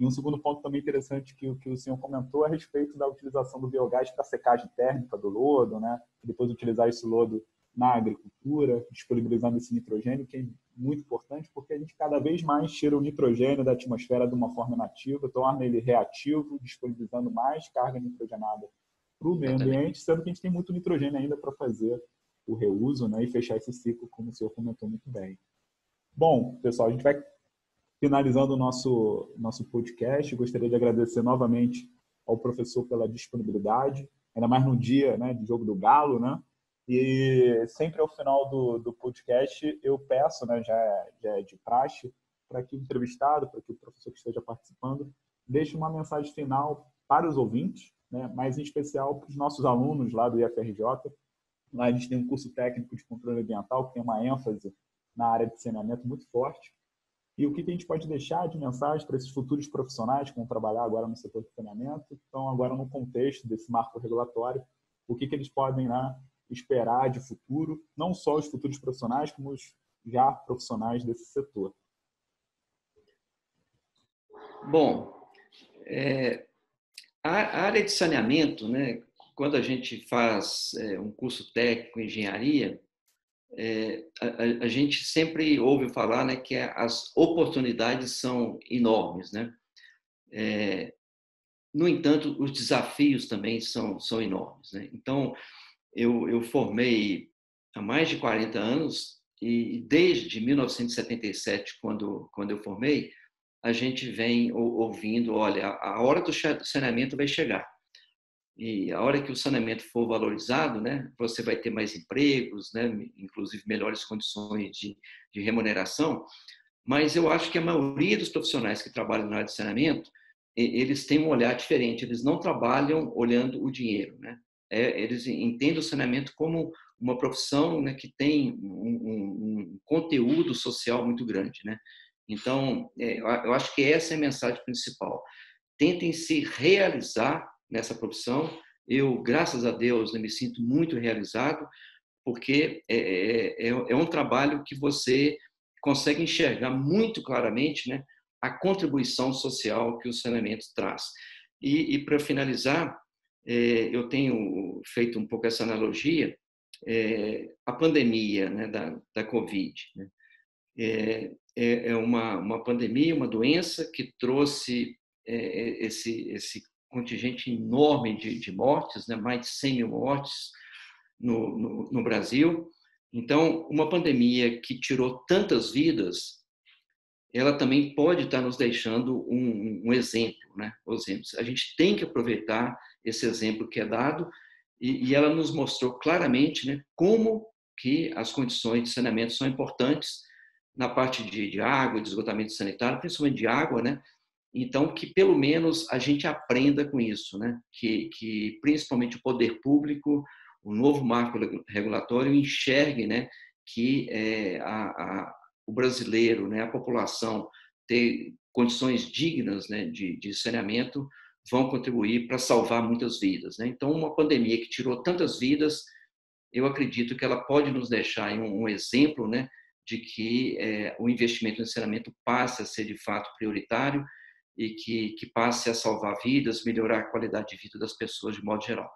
E um segundo ponto também interessante que, que o senhor comentou é a respeito da utilização do biogás para secagem térmica do lodo, né, depois utilizar esse lodo na agricultura, disponibilizando esse nitrogênio, que é muito importante, porque a gente cada vez mais tira o nitrogênio da atmosfera de uma forma nativa, torna ele reativo, disponibilizando mais carga nitrogenada para o meio ambiente, sendo que a gente tem muito nitrogênio ainda para fazer o reuso né, e fechar esse ciclo, como o senhor comentou muito bem. Bom, pessoal, a gente vai finalizando o nosso, nosso podcast. Gostaria de agradecer novamente ao professor pela disponibilidade, ainda mais no dia né, de jogo do Galo, né? E sempre ao final do, do podcast eu peço, né, já, já é de praxe, para que o entrevistado, para que o professor que esteja participando, deixe uma mensagem final para os ouvintes, né, mas em especial para os nossos alunos lá do IFRJ. Lá a gente tem um curso técnico de controle ambiental que tem uma ênfase na área de saneamento muito forte. E o que a gente pode deixar de mensagem para esses futuros profissionais que vão trabalhar agora no setor de saneamento, então agora no contexto desse marco regulatório, o que, que eles podem né, esperar de futuro, não só os futuros profissionais, como os já profissionais desse setor? Bom, é, a, área de saneamento, né, quando a gente faz é, um curso técnico em engenharia, é, a, a, gente sempre ouve falar né, que as oportunidades são enormes. Né? É, no entanto, os desafios também são, são enormes. Né? Então, eu, eu formei há mais de 40 anos e desde 1977, quando, quando eu formei, a gente vem ouvindo, olha, a hora do saneamento vai chegar. E a hora que o saneamento for valorizado, né, você vai ter mais empregos, né, inclusive melhores condições de, de remuneração. Mas eu acho que a maioria dos profissionais que trabalham na área de saneamento, eles têm um olhar diferente. Eles não trabalham olhando o dinheiro, né? É, eles entendem o saneamento como uma profissão né, que tem um, um, um, conteúdo social muito grande, né? Então, é, eu acho que essa é a mensagem principal. Tentem se realizar nessa profissão. Eu, graças a Deus, me sinto muito realizado, porque é, é, é, é um trabalho que você consegue enxergar muito claramente né, a contribuição social que o saneamento traz. E, e para finalizar, é, eu tenho feito um pouco essa analogia, é, a pandemia né, da, da Covid. Né? É, é, é uma, uma pandemia, uma doença que trouxe é, esse, esse contingente enorme de, de mortes, né? mais de 100 mil mortes no, no, no Brasil. Então, uma pandemia que tirou tantas vidas, ela também pode estar nos deixando um, um exemplo, né? Exemplos. A gente tem que aproveitar esse exemplo que é dado e, e ela nos mostrou claramente, né, como que as condições de saneamento são importantes na parte de, de água, de esgotamento sanitário, principalmente de água, né? Então, que pelo menos a gente aprenda com isso, né? que, que principalmente o poder público, o novo marco regulatório, enxergue né, que é, a, a, o brasileiro, né, a população, ter condições dignas né, de, de saneamento vão contribuir para salvar muitas vidas. Né? Então, uma pandemia que tirou tantas vidas, eu acredito que ela pode nos deixar um, um exemplo né, de que é, o investimento em saneamento passe a ser de fato prioritário e que, que passe a salvar vidas, melhorar a qualidade de vida das pessoas de modo geral.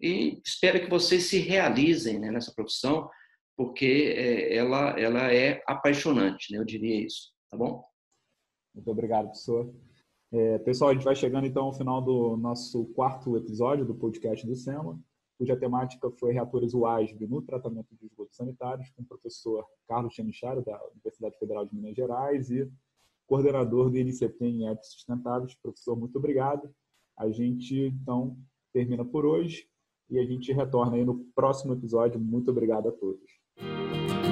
E espero que vocês se realizem né, nessa profissão, porque é, ela, ela é apaixonante, né, eu diria isso, tá bom? Muito obrigado, professor. É, pessoal, a gente vai chegando então ao final do nosso quarto episódio do podcast do SEMA, cuja temática foi reatores UASB no tratamento de esgotos sanitários, com o professor Carlos Chanicharo, da Universidade Federal de Minas Gerais, e coordenador do INCT em Éticos Sustentáveis. Professor, muito obrigado. A gente, então, termina por hoje e a gente retorna aí no próximo episódio. Muito obrigado a todos.